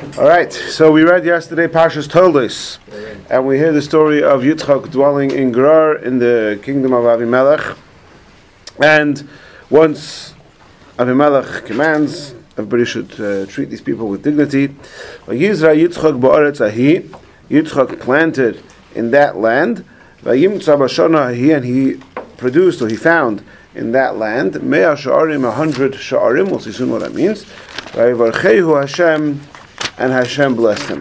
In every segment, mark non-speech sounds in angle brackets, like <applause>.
All right, so we read yesterday Parshas Toldos, and we hear the story of Yitzchak dwelling in Gerar in the kingdom of Avimelech. And once Avimelech commands, everybody should uh, treat these people with dignity. Yitzchak planted in that land, and he produced or he found in that land mea sha'arim, a hundred sha'arim. We'll see soon what that means. And Hashem blessed him.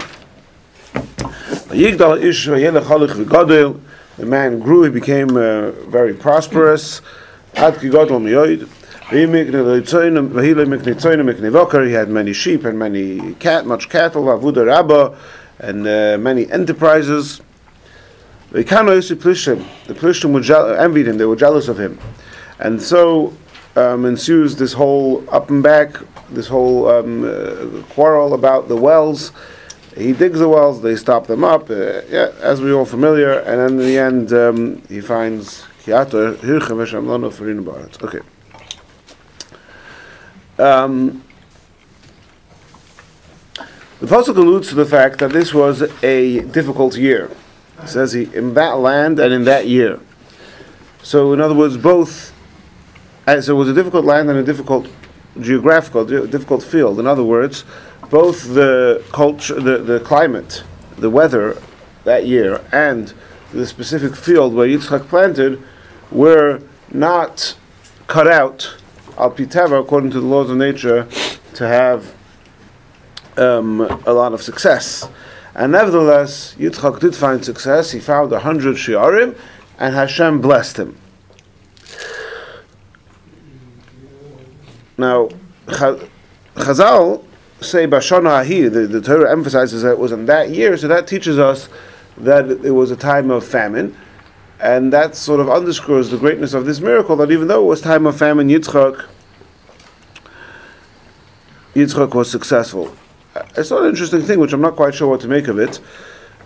The man grew, he became uh, very prosperous. He had many sheep and many cat, much cattle, and uh, many enterprises. The Plishtim envied him, they were jealous of him. And so um, ensues this whole up and back this whole um, uh, quarrel about the wells. He digs the wells, they stop them up, uh, yeah, as we're all familiar, and then in the end um, he finds Okay. Um, the pasuk alludes to the fact that this was a difficult year. It says he in that land and in that year. So, in other words, both. Uh, so it was a difficult land and a difficult geographical, difficult field. In other words, both the culture, the, the climate, the weather that year, and the specific field where Yitzchak planted were not cut out, al piteva, according to the laws of nature, to have um, a lot of success. And nevertheless, Yitzchak did find success. He found a hundred shiarim, and Hashem blessed him. Now, Chazal say Bashana Ahi, the, the Torah emphasizes that it was in that year, so that teaches us that it was a time of famine. And that sort of underscores the greatness of this miracle that even though it was time of famine, Yitzchak, Yitzchak was successful. It's not an interesting thing, which I'm not quite sure what to make of it.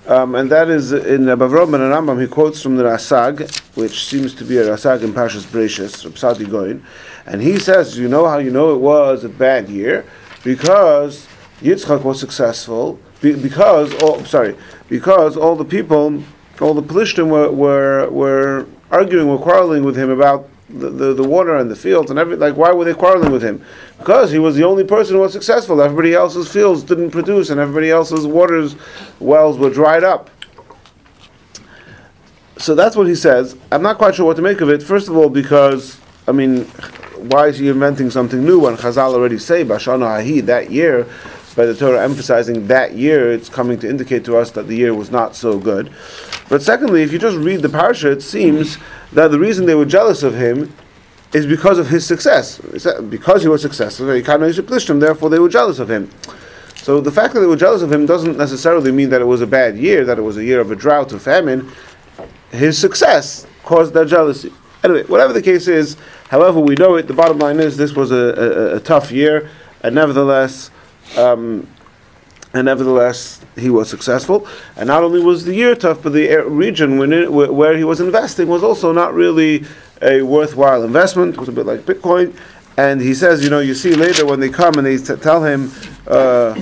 Um, and that is in Bavrom and Rambam, he quotes from the Rasag, which seems to be a Rasag in Pashas Bereshis, Psati Goin, and he says, you know how you know it was a bad year? Because Yitzchak was successful, because, all, sorry, because all the people, all the Pelishtim were, were, were arguing, were quarreling with him about the, the, water and the fields and everything. Like, why were they quarreling with him? Because he was the only person who was successful. Everybody else's fields didn't produce, and everybody else's waters wells were dried up. So that's what he says. I'm not quite sure what to make of it. First of all, because I mean, why is he inventing something new when Chazal already say Bashana Ahi that year? By the Torah emphasizing that year, it's coming to indicate to us that the year was not so good. But secondly, if you just read the parsha, it seems that the reason they were jealous of him is because of his success. Because he was successful, therefore they were jealous of him. So the fact that they were jealous of him doesn't necessarily mean that it was a bad year, that it was a year of a drought or famine. His success caused their jealousy. Anyway, whatever the case is, however we know it, the bottom line is this was a, a, a tough year, and nevertheless, um, and nevertheless, he was successful. And not only was the year tough, but the region where he was investing was also not really a worthwhile investment. It was a bit like Bitcoin. And he says, you know, you see later when they come and they t- tell him, uh,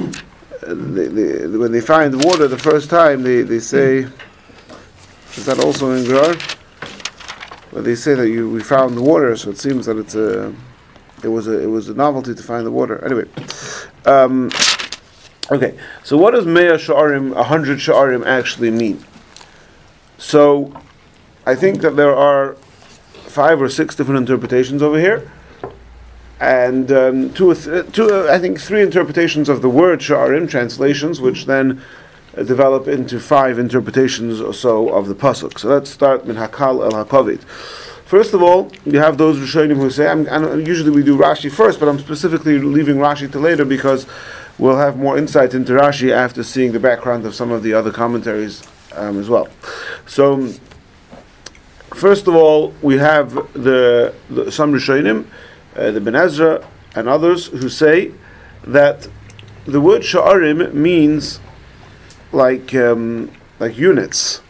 they, they, when they find water the first time, they, they say, is that also in Gerar? Well, they say that you we found the water, so it seems that it's a it was a it was a novelty to find the water. Anyway, um, okay. So what does Mea Sha'arim, hundred Sha'arim, actually mean? So, I think that there are five or six different interpretations over here, and um, two, two uh, I think three interpretations of the word Sha'arim translations, which then uh, develop into five interpretations or so of the pasuk. So let's start min hakal el hakovit. First of all, you have those Rishonim who say, I'm, usually we do Rashi first, but I'm specifically leaving Rashi to later because we'll have more insight into Rashi after seeing the background of some of the other commentaries um, as well. So, first of all, we have the, the some Rishonim, uh, the Ben Ezra and others who say that the word Sha'arim means like um, like units.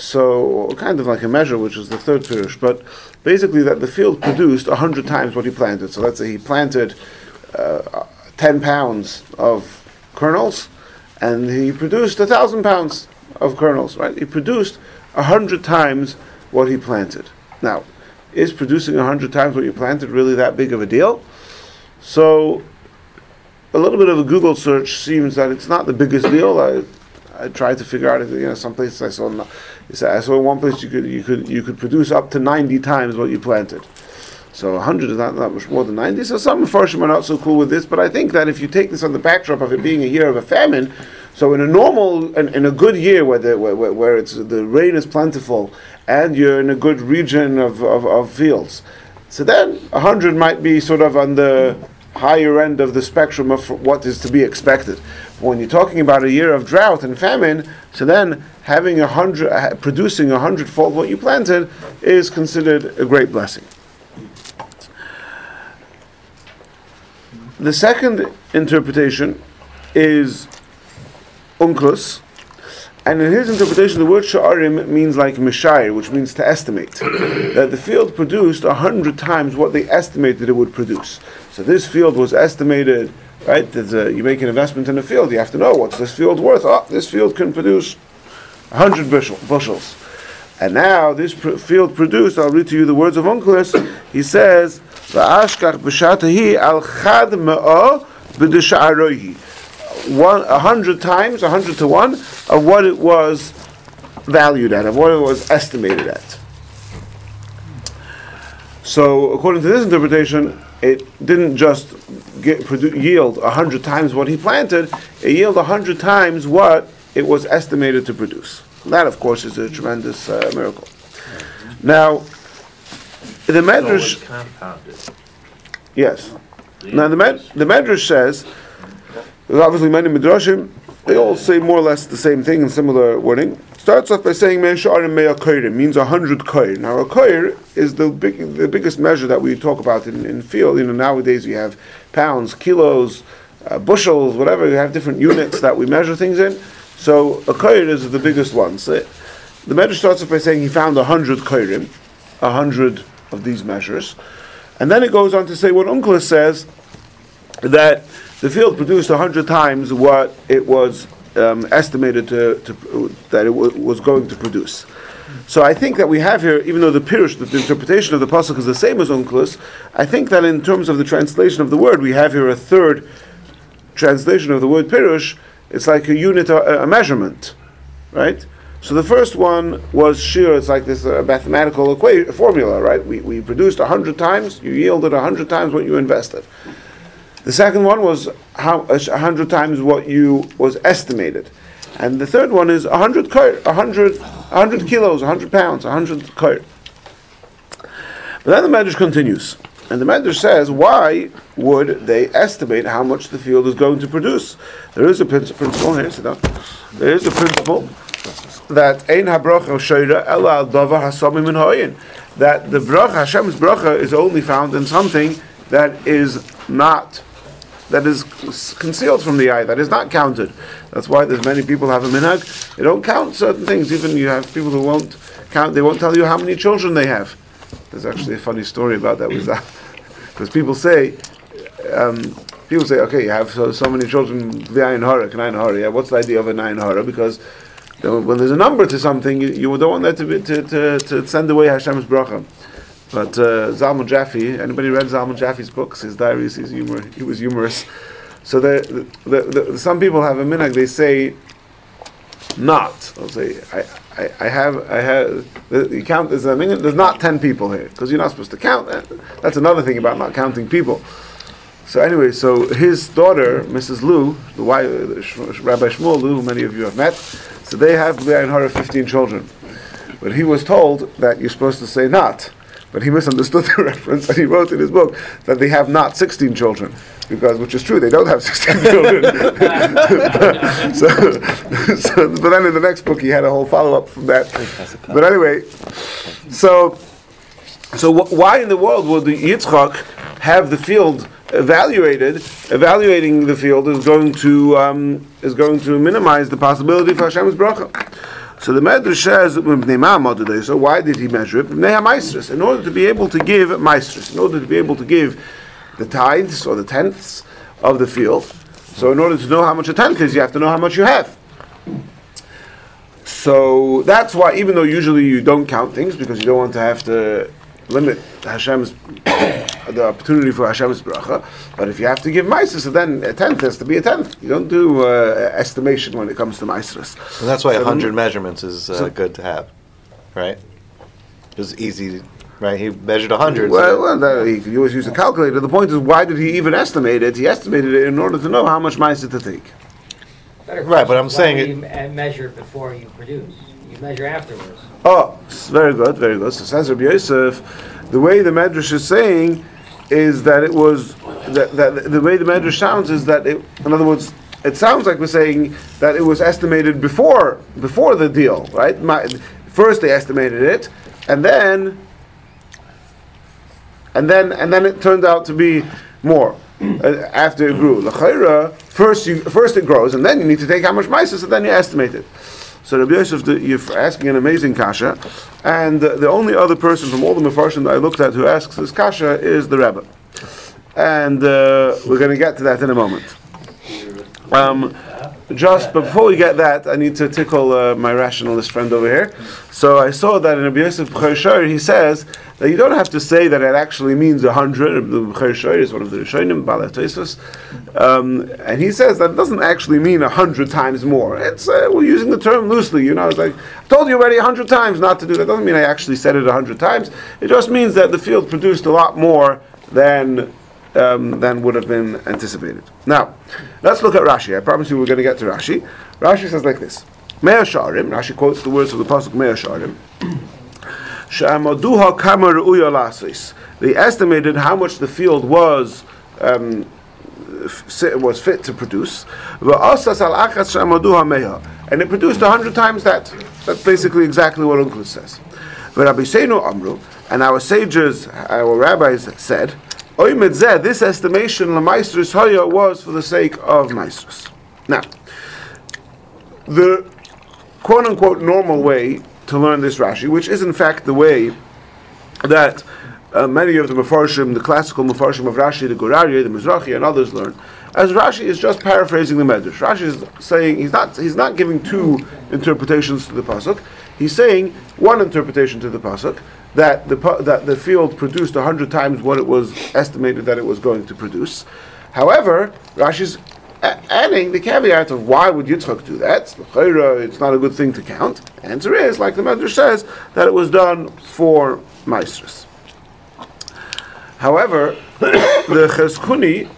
So kind of like a measure, which is the third pirush, but basically that the field produced a hundred times what he planted. So let's say he planted uh, 10 pounds of kernels, and he produced a thousand pounds of kernels, right? He produced a hundred times what he planted. Now, is producing a hundred times what you planted really that big of a deal? So, a little bit of a Google search seems that it's not the biggest deal. I tried to figure out, you know, some places I saw, I saw in one place you could you could you could produce up to ninety times what you planted. So 100 is not that much more than 90. So some Farshim are not so cool with this, but I think that if you take this on the backdrop of it being a year of a famine, so in a normal, in, in a good year where, the, where, where it's, the rain is plentiful and you're in a good region of, of, of fields, so then 100 might be sort of on the higher end of the spectrum of what is to be expected. When you're talking about a year of drought and famine, so then having a hundred, uh, producing a hundredfold what you planted is considered a great blessing. The second interpretation is Onkelos, and in his interpretation, the word sha'arim means like mishayir, which means to estimate. <clears throat> that the field produced a hundred times what they estimated it would produce. So this field was estimated, right? A, you make an investment in a field, you have to know what's this field worth. Oh, this field can produce a hundred bushel, bushels. And now this pr- field produced, I'll read to you the words of Onkelos. He says, al chad ma'o b'desha'arohi. One, a hundred times, a hundred to one, of what it was valued at, of what it was estimated at. So, according to this interpretation, it didn't just get, produ- yield a hundred times what he planted; it yielded a hundred times what it was estimated to produce. That, of course, is a tremendous uh, miracle. Now, the Medrash. Yes. Now the Med, the Medrash says there's obviously many midrashim. They all say more or less the same thing in similar wording. Starts off by saying me'en me'akoyrim means a hundred koir. Now a koir is the big, the biggest measure that we talk about in, in field. You know nowadays we have pounds, kilos, uh, bushels, whatever. We have different units that we measure things in. So a koir is the biggest one. So the Medrash starts off by saying he found a hundred koirim, a hundred of these measures. And then it goes on to say what Onkelos says that the field produced a hundred times what it was um, estimated to, to that it w- was going to produce. So I think that we have here, even though the pirush, the, interpretation of the pasuk is the same as Onkelos, I think that in terms of the translation of the word, we have here a third translation of the word pirush. It's like a unit, a, a measurement, right? So the first one was sheer. It's like this uh, mathematical equation formula, right? We, we produced a hundred times. You yielded a hundred times what you invested. The second one was how uh, a hundred times what you was estimated, and the third one is a hundred a hundred, hundred kilos, a hundred pounds, a hundred kurt. But then the Medrash continues, and the Medrash says, why would they estimate how much the field is going to produce? There is a principle here. Sit down. There is a principle that ein habracha shoyra ela al davar hasamim min hoyin. That the bracha Hashem's bracha is only found in something that is not that is concealed from the eye, that is not counted. That's why there's many people have a minhag. They don't count certain things. Even you have people who won't count. They won't tell you how many children they have. There's actually a funny story about that. Was <laughs> that because people say. Um, people say, okay, you have so, so many children, the ayin hara, can ayin hara. Yeah, what's the idea of a ayin hara? Because when there's a number to something, you, you don't want that to, be, to, to, to send away Hashem's bracha. But uh, Zalman Jaffe, anybody read Zalman Jaffe's books, his diaries, his humor, he was humorous. So the, the, the, some people have a minhag, they say not. I'll say, I, I, I have, I have, you count, there's, a minute, there's not 10 people here, because you're not supposed to count. That's another thing about not counting people. So anyway, so his daughter, Mrs. Lew, the wife, Rabbi Shmuel Lew, who many of you have met, so they have and Hara 15 children. But he was told that you're supposed to say not. But he misunderstood the <laughs> reference and he wrote in his book that they have not 16 children. Because, which is true, they don't have <laughs> 16 children. <laughs> so, so, but then in the next book he had a whole follow up from that. But anyway, so, so why in the world would the Yitzchak have the field evaluated, evaluating the field is going to um, is going to minimize the possibility for Hashem's bracha. So the Medrash says, so why did he measure it? In order to be able to give ma'asros, in order to be able to give the tithes or the tenths of the field. So in order to know how much a tenth is, you have to know how much you have. So that's why, even though usually you don't count things because you don't want to have to limit Hashem's the opportunity for Hashem's bracha, but if you have to give ma'aser, so then a tenth has to be a tenth. You don't do uh, estimation when it comes to ma'aseres. And that's why So a hundred measurements is uh, so- good to have, right? It was easy, right? He measured a hundred. Well, so well that, he could always use a calculator. The point is, why did he even estimate it? He estimated it in order to know how much ma'aser to take. Better Right, but I'm why saying do it- you measure before you produce. You measure afterwards. Oh, s- very good, very good. So says Rabbi Yosef, the way the Medrash is saying is that it was that, that the way the Medrash sounds is that it, in other words, it sounds like we're saying that it was estimated before before the deal, right? My, first they estimated it, and then and then and then it turned out to be more uh, after it grew. L'chayra, first you first it grows, and then you need to take how much mice, and then you estimate it. So Rabbi Yosef, you're asking an amazing kasha, and uh, the only other person from all the Mefarshim that I looked at who asks this kasha is the Rebbe, and uh, we're going to get to that in a moment. Um, just before we get that, I need to tickle uh, my rationalist friend over here. So I saw that in Rabbi Yosef B'chai he says that you don't have to say that it actually means a hundred. The B'chai is one of the Rishonim, Tosfos. um, and he says that doesn't actually mean a hundred times more. It's uh, we're using the term loosely. You know, it's like I told you already a hundred times not to do that. Doesn't mean I actually said it a hundred times. It just means that the field produced a lot more than um, than would have been anticipated. Now, let's look at Rashi. I promise you we're going to get to Rashi. Rashi says like this. Mea Sharim, Rashi quotes the words of the Pasuk Mea Sharim. They estimated how much the field was um, was fit to produce. And it produced a hundred times that. That's basically exactly what Onkelos says. And our sages, our rabbis said, This estimation lemaistris hoya was for the sake of maestris. Now, the quote unquote normal way to learn this Rashi, which is in fact the way that uh, many of the Mefarshim, the classical Mefarshim of Rashi, the Gur Aryeh, the Mizrahi, and others learn, as Rashi is just paraphrasing the Medrash. Rashi is saying he's not he's not giving two interpretations to the pasuk. He's saying one interpretation to the pasuk that the that the field produced hundred times what it was estimated that it was going to produce. However, Rashi's adding the caveat of why would Yitzchak do that? It's not a good thing to count. Answer is, like the Medrash says, that it was done for Maestris. However, <coughs> the Chizkuni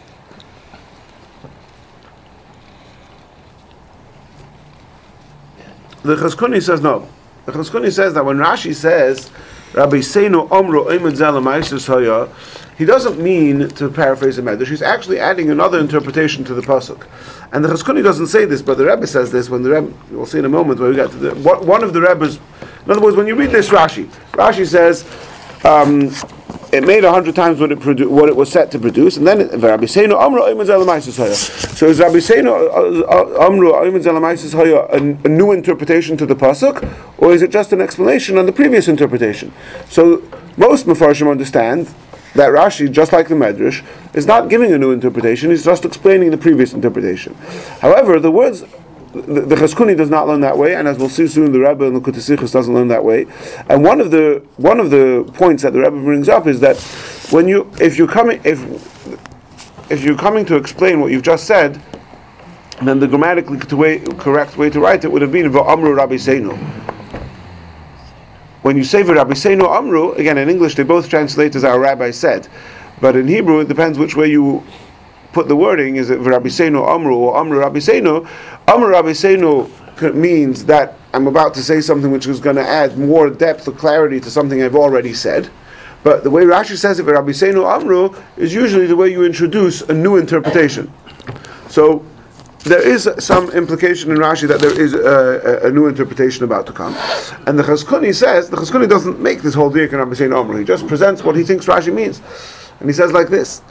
the Chizkuni says no. The Chizkuni says that when Rashi says Rabboseinu Omru Hoya, he doesn't mean to paraphrase the Medrash. He's actually adding another interpretation to the pasuk, and the Chizkuni doesn't say this, but the Rebbe says this. When the Rebbe, we'll see in a moment when we get to the one one of the Rebbe's. In other words, when you read this Rashi, Rashi says. Um, it made a hundred times what it produ- what it was set to produce, and then it- Rabboseinu Amru Oimed Zela Maestris Hoya. So is Rabboseinu uh, uh, Amru Oimed Zela Maestris Hoya a, a new interpretation to the pasuk, or is it just an explanation on the previous interpretation? So most Mefarshim understand that Rashi, just like the Medrash, is not giving a new interpretation, he's just explaining the previous interpretation. However, the words, the, the does not learn that way, and as we'll see soon, the Rebbe and the Kutasichus doesn't learn that way. And one of the one of the points that the Rebbe brings up is that when you, if you're coming, if if you're coming to explain what you've just said, then the grammatically correct way to write it would have been V'amru Rabboseinu. When you say Rabboseinu Amru, again in English they both translate as our rabbi said, but in Hebrew it depends which way you put the wording. Is it Rabboseinu Amru or Amru Rabboseinu? Amru Rabboseinu means that I'm about to say something which is going to add more depth or clarity to something I've already said. But the way Rashi says it, Rabboseinu Amru, is usually the way you introduce a new interpretation. So there is some implication in Rashi that there is a, a, a new interpretation about to come. And the Chizkuni says, the Chizkuni doesn't make this whole diak in Rabboseinu Amru, he just presents what he thinks Rashi means. And he says like this.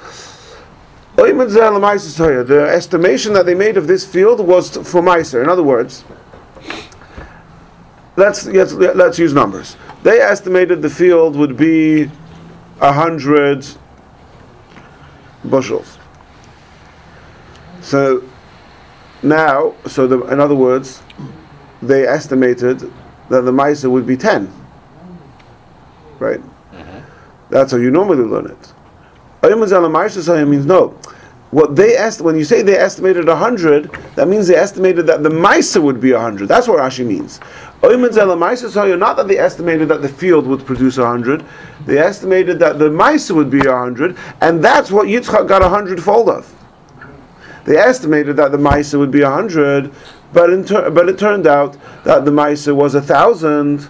The estimation that they made of this field was for Meiser. In other words, let's, let's, let's use numbers. They estimated the field would be a hundred bushels. So now, so the, in other words, they estimated that the Maisa would be 10. Right? Mm-hmm. That's how you normally learn it. Means no. What they est- when you say they estimated 100, that means they estimated that the Maisa would be 100. That's what Rashi means. Not that they estimated that the field would produce 100, they estimated that the Maisa would be 100, and that's what Yitzchak got a hundredfold of. They estimated that the Maisa would be 100, but, ter- but it turned out that the Maisa was a thousand.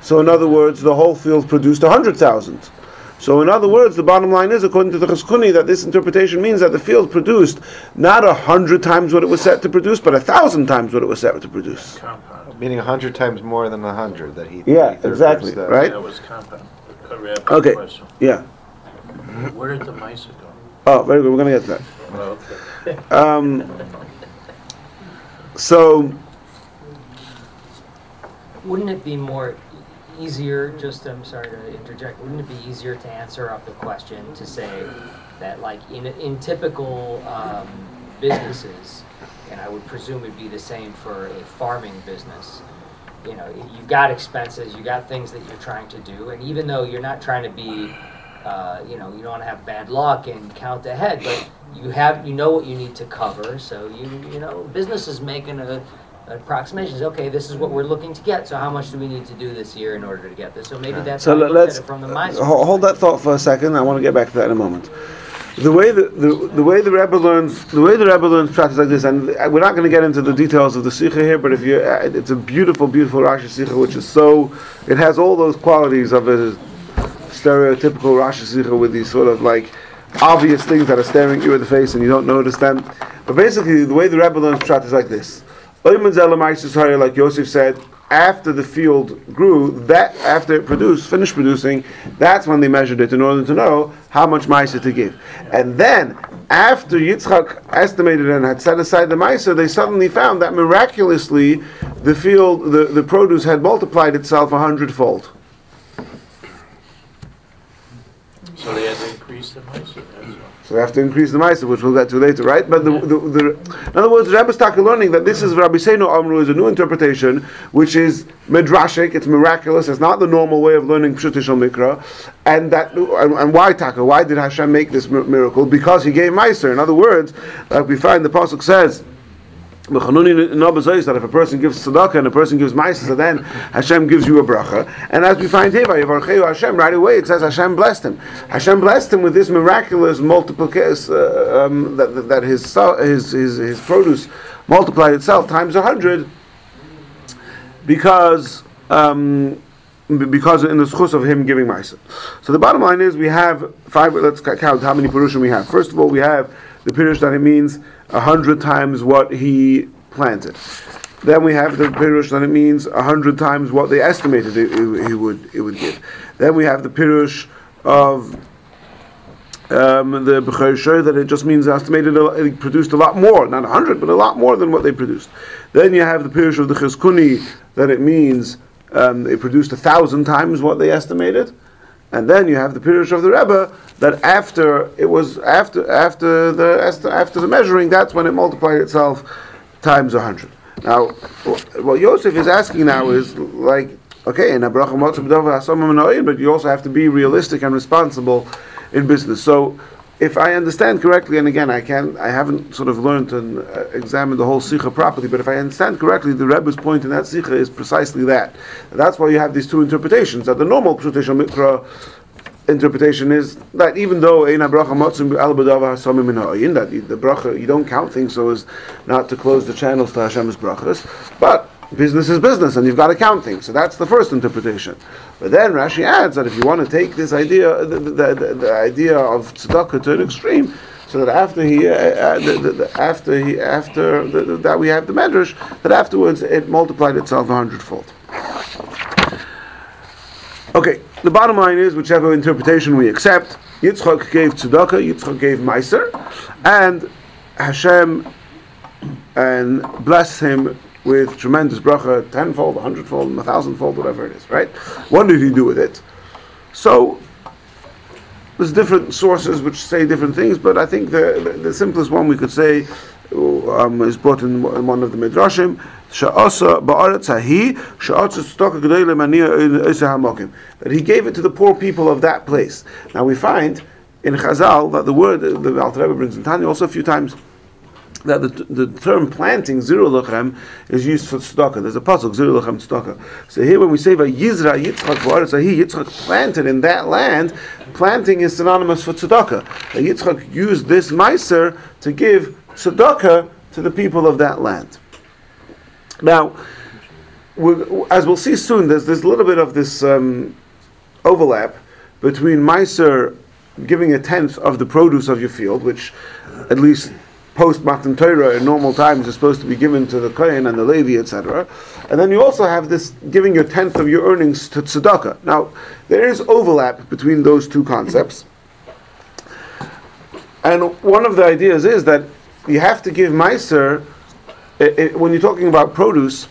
So, in other words, the whole field produced a 100,000. So, in other words, the bottom line is, according to the Chizkuni, that this interpretation means that the field produced not a hundred times what it was set to produce, but a thousand times what it was set to produce. Compound. Meaning a hundred times more than a hundred that he. Yeah, he exactly, verse, uh, right? That was compound. Okay. question. Yeah. Where did the mice go? Oh, very good. We're going to get to that. Oh, okay. <laughs> Um, so, Wouldn't it be more easier, just, I'm sorry to interject, wouldn't it be easier to answer up the question to say that like in, in typical um, businesses, and I would presume it'd be the same for a farming business, you know, you've got expenses, you've got things that you're trying to do, and even though you're not trying to be, uh, you know, you don't want to have bad luck and count ahead, but you have, you know what you need to cover, so you, you know, business is making a, approximations. Okay, this is what we're looking to get. So how much do we need to do this year in order to get this? So maybe that's so how let- look let's it from the uh, mindset. ho- hold that thought for a second. I want to get back to that in a moment. The way the, the, the way the Rebbe learns the way the Rebbe learns practice like this, and we're not going to get into the details of the Sikha here, but if you, uh, it's a beautiful, beautiful Rashi Sikha, which is so, it has all those qualities of a stereotypical Rashi Sikha with these sort of like obvious things that are staring you in the face and you don't notice them. But basically, the way the Rebbe learns practice is like this. Like Yosef said, after the field grew, that after it produced, finished producing, that's when they measured it in order to know how much ma'aser to give. And then, after Yitzchak estimated and had set aside the ma'aser, they suddenly found that miraculously the field, the, the produce had multiplied itself a hundredfold. So they had to increase the all. So we have to increase the ma'aser, which we'll get to later, right? But the, the, the, in other words, Rebbe started learning that this is Rabboseinu Amru is a new interpretation, which is midrashic. It's miraculous. It's not the normal way of learning Pshuto Shel Mikra, and that and, and why Taka? Why did Hashem make this miracle? Because He gave ma'aser. In other words, like we find the pasuk says. That if a person gives tzedakah and a person gives ma'aser, then Hashem gives you a bracha. And as we find here, Hashem, right away it says Hashem blessed him. Hashem blessed him with this miraculous multiplication uh, um, that, that, his, his his his produce multiplied itself times a hundred because. Um, because in the schus of him giving ma'aser. So the bottom line is we have five. Let's count how many perushim we have. First of all, we have the pirush that it means a hundred times what he planted. Then we have the pirush that it means a hundred times what they estimated it, it, it would it would give. Then we have the pirush of um, the B'chai that it just means estimated it produced a lot more, not a hundred, but a lot more than what they produced. Then you have the Pirush of the Chizkuni that it means um, it produced a thousand times what they estimated. And then you have the Pirush of the Rebbe that after it was after after the after, the measuring, that's when it multiplied itself times hundred. Now, what Yosef is asking now is like, okay, in but you also have to be realistic and responsible in business. So, if I understand correctly, and again, I can I haven't sort of learned and uh, examined the whole sikha properly, but if I understand correctly, the Rebbe's point in that sikha is precisely that. That's why you have these two interpretations. That the normal Pshutish Mikra interpretation is that even though Ein Bracha Motzim Al B'Dava Hasamim Min that the bracha you don't count things so as not to close the channels to Hashem's brachas, but business is business and you've got to count things. So that's the first interpretation. But then Rashi adds that if you want to take this idea, the, the, the, the idea of tzedakah to an extreme, so that after he, uh, uh, the, the, after he, after the, that we have the medrash, that afterwards it multiplied itself a hundredfold. Okay, the bottom line is whichever interpretation we accept, Yitzchak gave tzedakah, Yitzchak gave meiser, and Hashem and bless him with tremendous bracha, tenfold, a hundredfold, a thousandfold, whatever it is, right? What did he do with it? So, there's different sources which say different things, but I think the, the, simplest one we could say um, is brought in one of the midrashim. That he gave it to the poor people of that place. Now we find in Chazal that the word the Alter Rebbe brings in Tanya also a few times that the, the term planting ziru lachem is used for tzedakah. There's a pasuk ziru lachem tzedakah. So here when we say Yizra Yitzchak v'aretz hahi Yitzchak planted in that land, planting is synonymous for tzedakah. Yitzchak used this meiser to give tzedakah to the people of that land. Now, as we'll see soon, there's, a little bit of this um, overlap between Meiser giving a tenth of the produce of your field, which at least post Matan Torah in normal times is supposed to be given to the Kohen and the Levi, etc. And then you also have this giving your tenth of your earnings to tzedakah. Now, there is overlap between those two concepts. And one of the ideas is that you have to give Meiser it, it, when you're talking about produce,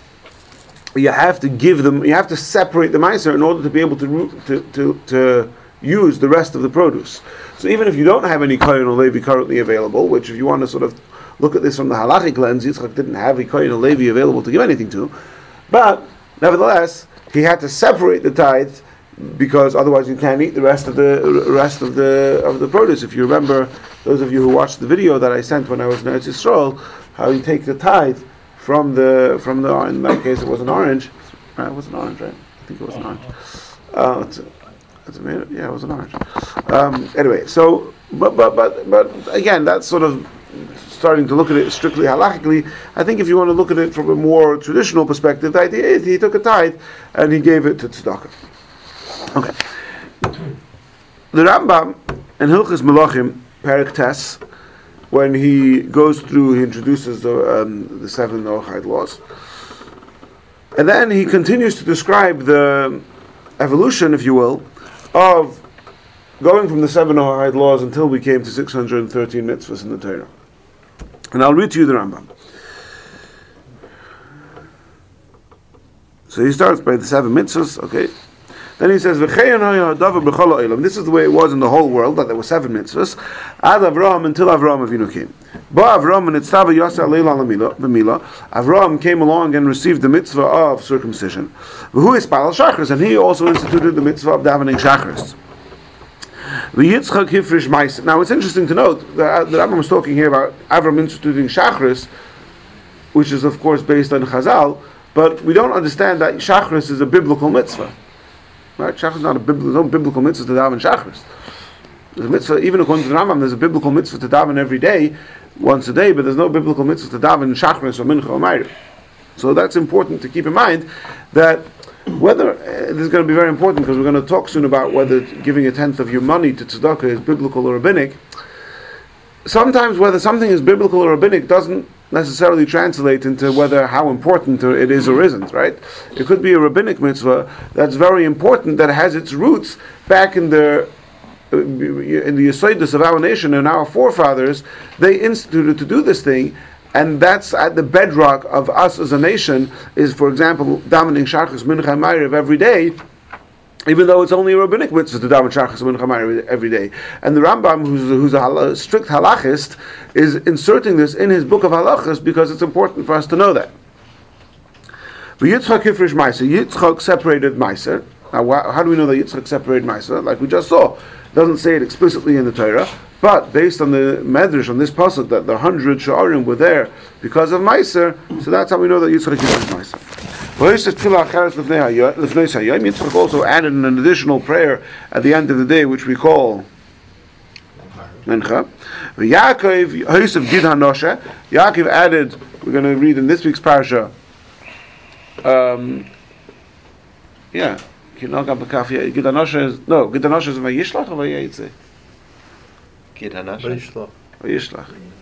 you have to give them, you have to separate the meiser in order to be able to, to, to, to use the rest of the produce. So even if you don't have any kohen or levi currently available, which if you want to sort of look at this from the halachic lens, Yitzchak didn't have a kohen or levi available to give anything to, but nevertheless he had to separate the tithe because otherwise you can't eat the rest of the rest of the of the produce. If you remember, those of you who watched the video that I sent when I was in Eretz Yisrael, how you take the tithe from the from the in my case it was an orange, right? It was an orange, right? I think it was an orange. Uh, yeah, it was an orange. Um, anyway, so but but but but again, that's sort of starting to look at it strictly halachically. I think if you want to look at it from a more traditional perspective, the idea is he took a tithe and he gave it to tzedakah. Okay. The Rambam in Hilchas Melachim, Perik Tes, when he goes through, he introduces the, um, the seven Noachide laws. And then he continues to describe the evolution, if you will, of going from the seven Noachide laws until we came to 613 mitzvahs in the Torah. And I'll read to you the Rambam. So he starts by the seven mitzvahs, okay? Then he says, This is the way it was in the whole world, that there were seven mitzvahs. Ad Avram until Avram Avinu came. Ba Avram and Itzava Yasa B'mila. Avram came along and received the mitzvah of circumcision. Who is Palal Shachris? And he also instituted the mitzvah of davening Shachris. Now it's interesting to note that uh, the Rambam is talking here about Avram instituting Shachris, which is of course based on Chazal, but we don't understand that Shachris is a biblical mitzvah. Right? Shachris is not a biblical, no biblical mitzvah to daven Shachris. There's a mitzvah, even according to the Rambam, there's a biblical mitzvah to daven every day, once a day, but there's no biblical mitzvah to daven Shachris or Mincha or Ma'ariv. So that's important to keep in mind that whether uh, this is going to be very important because we're going to talk soon about whether giving a tenth of your money to tzedakah is biblical or rabbinic. Sometimes whether something is biblical or rabbinic doesn't necessarily translate into whether how important it is or isn't, right? It could be a rabbinic mitzvah that's very important that has its roots back in the uh, in the Yisraelis of our nation and our forefathers. They instituted to do this thing, and that's at the bedrock of us as a nation. Is for example, davening shachas mincha ma'ariv every day even though it's only a rabbinic mitzvah to daven shachas and every day. And the Rambam, who's, who's a strict halachist, is inserting this in his book of halachas because it's important for us to know that. Yitzchak Hifrish Meiser, Yitzchak separated Meiser. Now, how do we know that Yitzchak separated Meiser? Like we just saw, doesn't say it explicitly in the Torah, but based on the medrash on this pasuk that the hundred sha'arim were there because of Meiser, so that's how we know that Yitzchak Hifrish Meiser. Yitzchak also added an additional prayer at the end of the day, which we call Mincha. Yaakov, Yosef Gid Hanosha. Yaakov added, we're going to read in this week's parsha, um, yeah, Gid Hanosha is, no, Gid Hanosha is Vayishlach or Vayetze? Gid Hanosha. Vayishlach. Oh,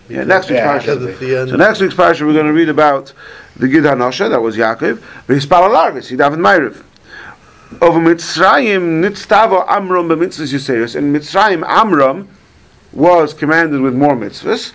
yeah, next week's parsha. So next week's parsha we're going to read about the Gid Hanosha, that was Yaakov, V'hispal alarvis, he davened Ma'ariv. Over Mitzrayim, Nitztava Amram b'mitzvahs Yisayos. In Mitzrayim, Amram was commanded with more mitzvahs.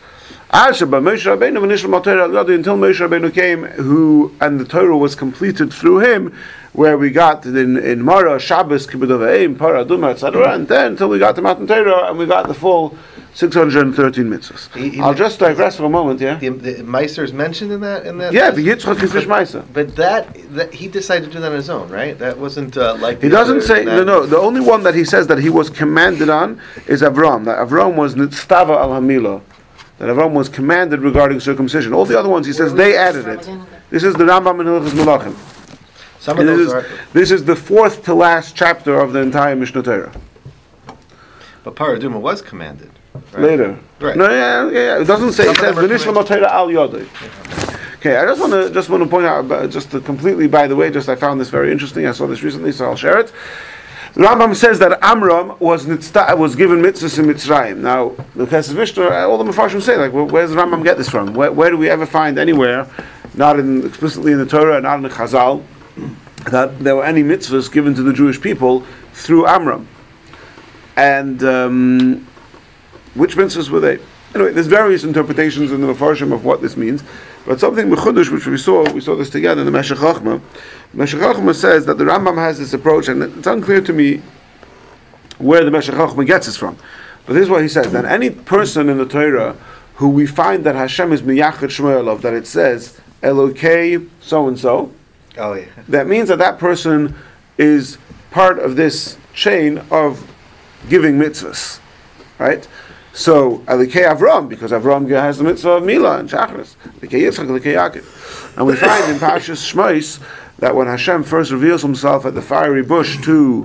Asher, Moshe Rabbeinu v'nishlam al Torah al Yodi, until Moshe Rabbeinu came, who and the Torah was completed through him, where we got in in Mara Shabbos Kibbud Aveim Para Duma etc. And then until we got to Matan Torah and we got the full 613 mitzvahs. He- he- I'll just digress for a moment, yeah. The, the Meiser is mentioned in that. In that. Yeah, the Yitzchak is Fish Maisa. But that, that he decided to do that on his own, right? That wasn't uh, like He doesn't say no, no. The only one that he says that he was commanded on is Avram. That Avram was nitztava al hamilo. That Avram was commanded regarding circumcision. All the other ones he says they added it. This is the Rambam in Hilchos Melachim. Some of those This are, is, this is the fourth to last chapter of the entire Mishneh Torah. but Paraduma was commanded. Right? Later. Right. No, yeah, yeah, yeah. It doesn't say. It says of them are al. Okay, I just want to just want to point out, just to completely by the way, just I found this very interesting. I saw this recently, so I'll share it. The Rambam says that Amram was nitzta, was given mitzvahs in Mitzrayim. Now, the Kesef Mishnah, all the Mepharshim say, like, where, where does Rambam get this from? Where, where do we ever find anywhere, not in, explicitly in the Torah, not in the Chazal, that there were any mitzvahs given to the Jewish people through Amram? And um, which mitzvahs were they? Anyway, there's various interpretations in the Mepharshim of what this means, but something mechudesh which we saw, we saw this together in the Meshech Chochmah. Meshech Chochmah says that the Rambam has this approach, and it's unclear to me where the Meshech Chochmah gets this from. But this is what he says: that any person in the Torah who we find that Hashem is miyachid shmoyelov, that it says Elokei so and so, Oh yeah. that means that that person is part of this chain of giving mitzvahs, right? So Alikei Avram, because Avram has the mitzvah of Mila and Shachris, Alikei Yitzchak, Alikei Yaakov, and we find in Pashas Shmos that when Hashem first reveals Himself at the fiery bush to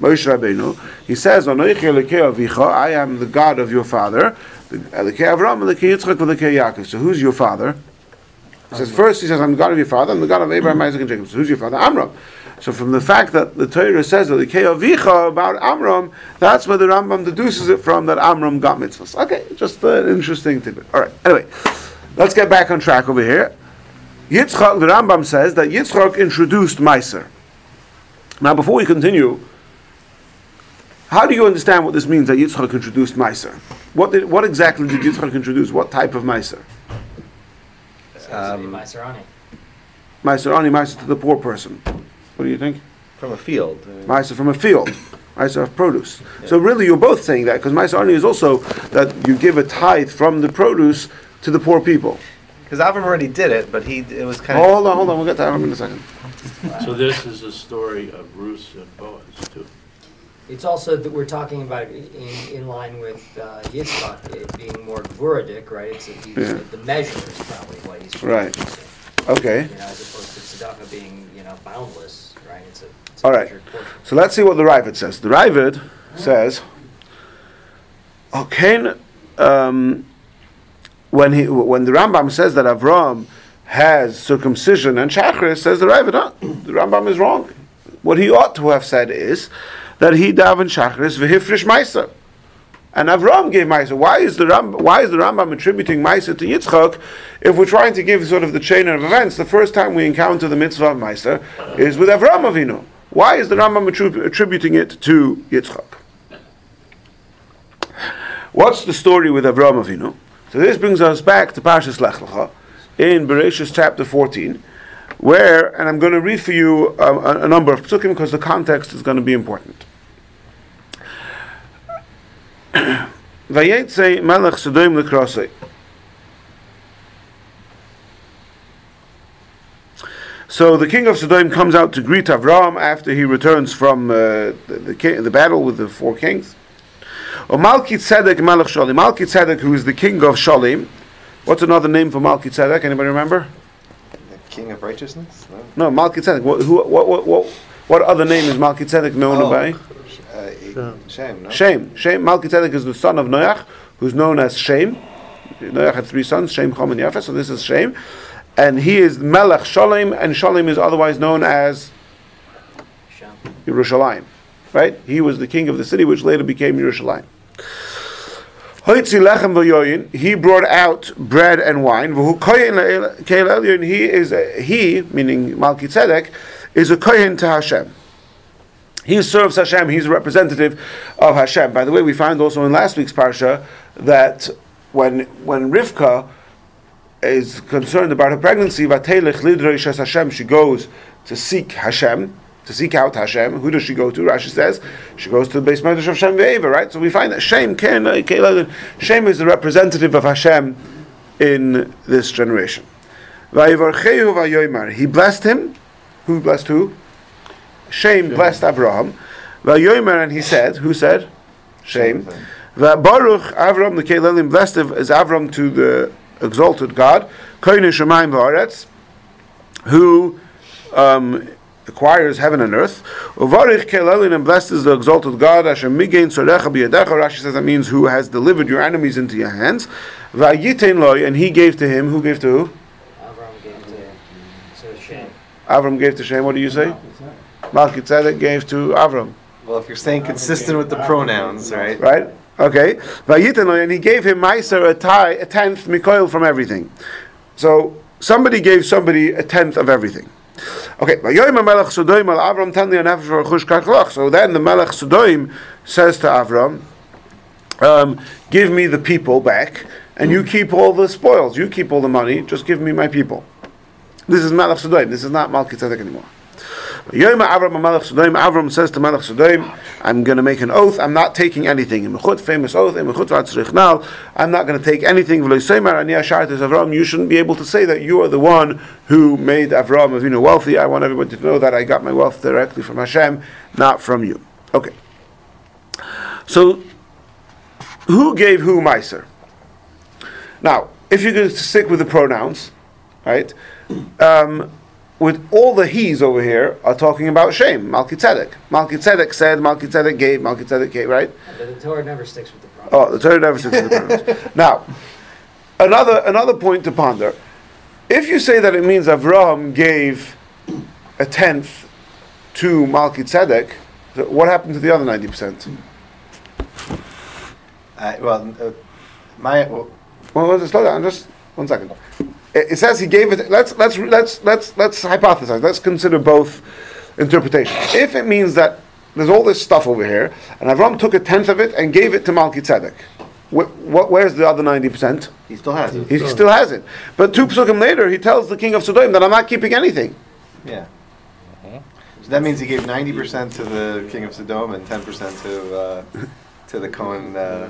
Moshe Rabbeinu, He says, "Anoichi Alikei Avicha, I am the God of your father." Alikei Avram, Alikei Yitzchak, Alikei Yaakov. So who's your father? He says first. He says, "I'm the God of your father. I'm the God of Abraham, Isaac, and Jacob." So who's your father? Amram. So from the fact that the Torah says that the Avicha about Amram, that's where the Rambam deduces it from that Amram got mitzvahs. Okay, just an interesting tidbit. All right. Anyway, let's get back on track over here. Yitzchak, the Rambam says that Yitzchak introduced Meiser. Now, before we continue, how do you understand what this means that Yitzchak introduced Meiser? What did, what exactly did Yitzchak introduce? What type of Meiser? Um, Meiserani. Meiser only Meiser to the poor person. What do you think? From a field. uh, Meiser from a field. Meiser of produce. So really, you're both saying that because Meiser only is also that you give a tithe from the produce to the poor people. Because Avram already did it, but he it was kind of. Hold on, hold on. We'll get to that in a second. So this is a story of Ruth and Boaz too. It's also that we're talking about in, in line with uh, Yitzchak it being more gvuradik, right? It's, he's, Yeah. the measure is probably what he's Right. using, Okay. You know, as opposed to tzedakah being you boundless, right? It's a, it's All a right. portion. So let's see what the Raavad says. The Raavad says, okay, um, when he when the Rambam says that Avram has circumcision and Shachris, says the Raavad, huh? the Rambam is wrong. What he ought to have said is that he daven Shachris v'hifrish ma'aser. And Avram gave Meiser. Why is the Ram, Why is the Rambam attributing Meiser to Yitzchak? If we're trying to give sort of the chain of events, the first time we encounter the mitzvah of Meiser is with Avram Avinu. Why is the Rambam attrib- attributing it to Yitzchak? What's the story with Avram Avinu? So this brings us back to Parshas Lech Lecha in Bereshis chapter 14, where, and I'm going to read for you um, a, a number of psukim because the context is going to be important. <coughs> Vayetze Melech Sodom Lekrosei. So the king of Sodom comes out to greet Avram after he returns from uh, the, the, ki- the battle with the four kings. Malki Tzedek Melech Shalim. Malki Tzedek, who is the king of Shalim. What's another name for Malki Tzedek? Anybody remember? The king of righteousness? No. No, Malki Tzedek. What, who, what, what, what, what other name is Malki Tzedek known Oh. by? Uh, Shem, no? Shem. Shem. Malki Tzedek is the son of Noach, who's known as Shem. Noach had three sons, Shem, Chom, and Yafet. So this is Shem, and he is Melech Shalim, and Shalim is otherwise known as. Yerushalayim. Right? He was the king of the city, which later became Yerushalayim. Hoitzi lechem v'yoyin, He brought out bread and wine. V'hu kohen le'el- keil elyon, He is a, he, meaning Malki Tzedek, is a kohen to Hashem. He serves Hashem. He's a representative of Hashem. By the way, we found also in last week's parsha that when when Rivka is concerned about her pregnancy, Hashem, she goes to seek Hashem, to seek out Hashem. Who does she go to? Rashi says she goes to the base of Shem Ve'eva, right? So we find that Shem, Shem is the representative of Hashem in this generation. He blessed him. Who blessed who? Shem blessed Abraham. Vayoymar, and he said, who said? Shem. Baruch Avram the Kelelim blessed is Avram to the exalted God, Koine Shemaim Va'aretz, who um, acquires heaven and earth. Uvarich Kelelim and blessed is the exalted God, Hashem Migain Sorecha B'yadecha, Rashi says that means who has delivered your enemies into your hands. Va'yitein loy, and he gave to him, who gave to who? Avram gave to, to Shem. Avram gave to Shem, what do you say? Malki Tzedek gave to Avram. Well, if you're staying consistent with the pronouns, right? Right? Okay. Vayitanoy, and he gave him Meiser a, tie, a tenth Mikoil from everything. So somebody gave somebody a tenth of everything. Okay. Vayoyim Melech Sodoim al Avram ten li anefesh v'achush kachlach. So then the Melech Sodoim says to Avram, um, give me the people back, and you keep all the spoils. You keep all the money. Just give me my people. This is Melech Sodoim. This is not Malki Tzedek anymore. Yom Avram Melech Sodoim. Avram says to Melech Sodoim, "I'm going to make an oath. I'm not taking anything." Famous oath. In Mechut Vatzrichnal, I'm not going to take anything. You shouldn't be able to say that you are the one who made Avram Avinu wealthy. I want everybody to know that I got my wealth directly from Hashem, not from you. Okay. So, who gave who Meiser? Now, if you're going to stick with the pronouns, right? Um, with all the he's over here are talking about Shem, Malki Tzedek. Malki Tzedek said, Malki Tzedek gave, Malki Tzedek gave, right? But the Torah never sticks with the problem. Oh, the Torah never sticks to the <laughs> pronouns. now, another another point to ponder. If you say that it means Avraham gave a tenth to Malki Tzedek, what happened to the other ninety percent? I, well, uh, my well, Well, let's slow down. Just one second. It, it says he gave it. Let's let's let's let's let's hypothesize. Let's consider both interpretations. If it means that there's all this stuff over here, and Avram took a tenth of it and gave it to Malki Tzedek, wh- wh- where's the other ninety percent? he still has it. He still has it. But two psukim later, he tells the king of Sodom that I'm not keeping anything. Yeah. So that means he gave ninety percent to the king of Sodom and ten percent to uh, to the Cohen uh,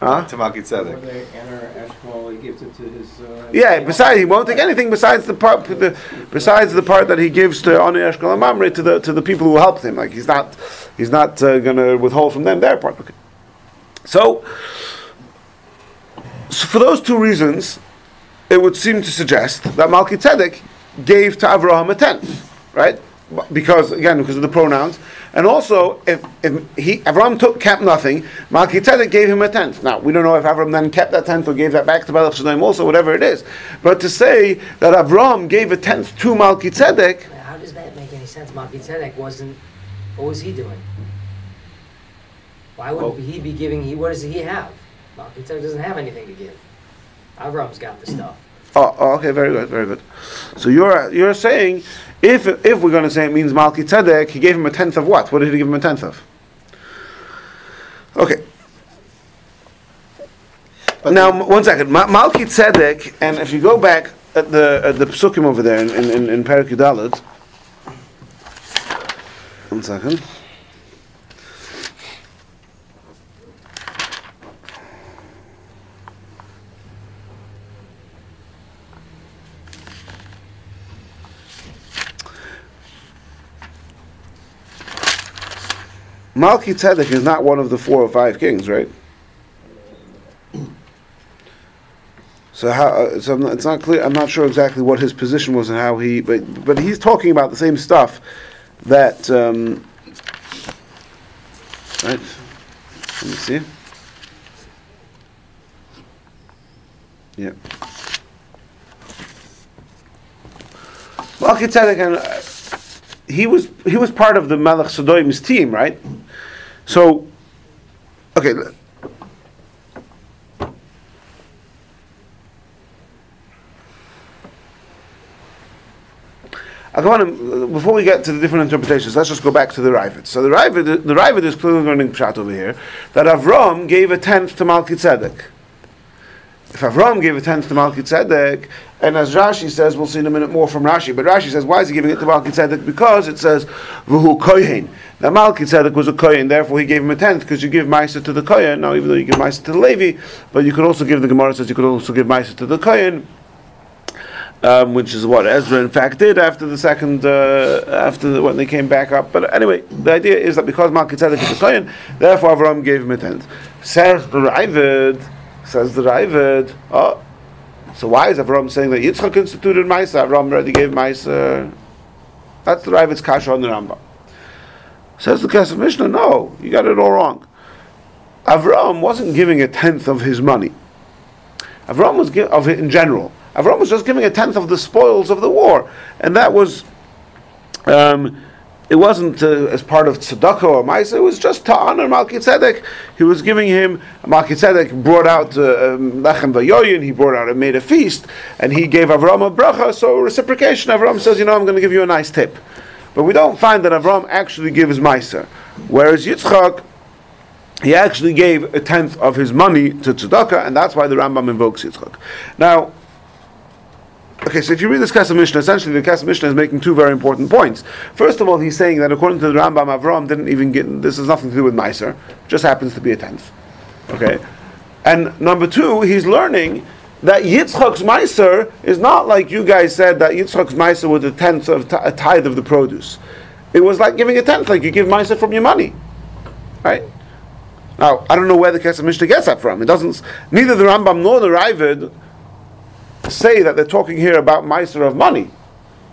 Huh? to Malki Or Tzedek. the Aner Eshkol, he gives it to his. Uh, Yeah. Besides, he won't take anything besides the part, the, besides the part that he gives to Aner Eshkol and Mamre to the to the people who helped him. Like he's not, he's not uh, going to withhold from them their part. Okay. So, so, for those two reasons, it would seem to suggest that Malki Tzedek gave to Avraham a tenth, right? Because again, because of the pronouns, and also if, if he Avraham took kept nothing, Malki Tzedek gave him a tenth. Now we don't know if Avram then kept that tenth or gave that back to Shadaim also, whatever it is. But to say that Avram gave a tenth to Malki Tzedek, How does that make any sense? Malki Tzedek wasn't. What was he doing? Why would he be giving? He what does he have? Malki Tzedek doesn't have anything to give. Avram's got the stuff. Oh, oh, okay, very good, very good. So you're you're saying if if we're going to say it means Malki Tzedek, he gave him a tenth of what? What did he give him a tenth of? Okay. But now m- one second, Ma- Malki Tzedek, and if you go back at the at the psukim over there in in in, in one second. Malki Tzedek is not one of the four or five kings, right? So how? Uh, so not, it's not clear. I'm not sure exactly what his position was and how he. But but he's talking about the same stuff that. Um, right. Let me see. Yeah. Malki Tzedek, and uh, he was he was part of the Melech Sodoim's team, right? So, okay. on, before we get to the different interpretations, let's just go back to the Raavad. So the Raavad, the Raavad is clearly learning Pshat over here, that Avram gave a tenth to Malki Tzedek. if Avram gave a tenth to Malki Tzedek, and as Rashi says, we'll see in a minute more from Rashi, but Rashi says, why is he giving it to Malki Tzedek? Because it says, V'hu kohen. Now Malki Tzedek was a kohen, therefore he gave him a tenth, because you give Maisa to the kohen, now even though you give Maisa to the Levi, but you could also give, the Gemara says, you could also give Maisa to the kohen, um, which is what Ezra in fact did after the second, uh, after the, when they came back up. But anyway, the idea is that because Malki Tzedek is a kohen, therefore Avram gave him a tenth. Says the Raavad, says the Raavad, oh, so why is Avram saying that Yitzchak instituted Maisa? Avram already gave Maisa. That's the Raavad's kasha on the Rambam. Says the Kesef Mishnah, no, you got it all wrong. Avram wasn't giving a tenth of his money. Avram was gi- of it in general. Avram was just giving a tenth of the spoils of the war, and that was. Um, it wasn't uh, as part of tzedakah or ma'isa. It was just to honor Malki Tzedek. He was giving him Malki Tzedek brought out uh, um, lechem. He brought out and made a feast, and he gave Avram a bracha. So reciprocation. Avram says, you know, I'm going to give you a nice tip. But we don't find that Avram actually gives ma'isa, whereas Yitzchak. He actually gave a tenth of his money to tzedakah, and that's why the Rambam invokes Yitzchak. Now, Okay, so if you read this Kesef Mishnah, essentially the Kesef Mishnah is making two very important points. First of all, he's saying that according to the Rambam, Avram didn't even get this has nothing to do with Meiser, just happens to be a tenth. Okay, and number two, he's learning that Yitzchak's Meiser is not like you guys said that Yitzchak's Meiser was a tenth of t- a tithe of the produce. It was like giving a tenth, like you give Meiser from your money, right? Now I don't know where the Kesef Mishnah gets that from. It doesn't. Neither the Rambam nor the Raavad say that they're talking here about Meiser of money.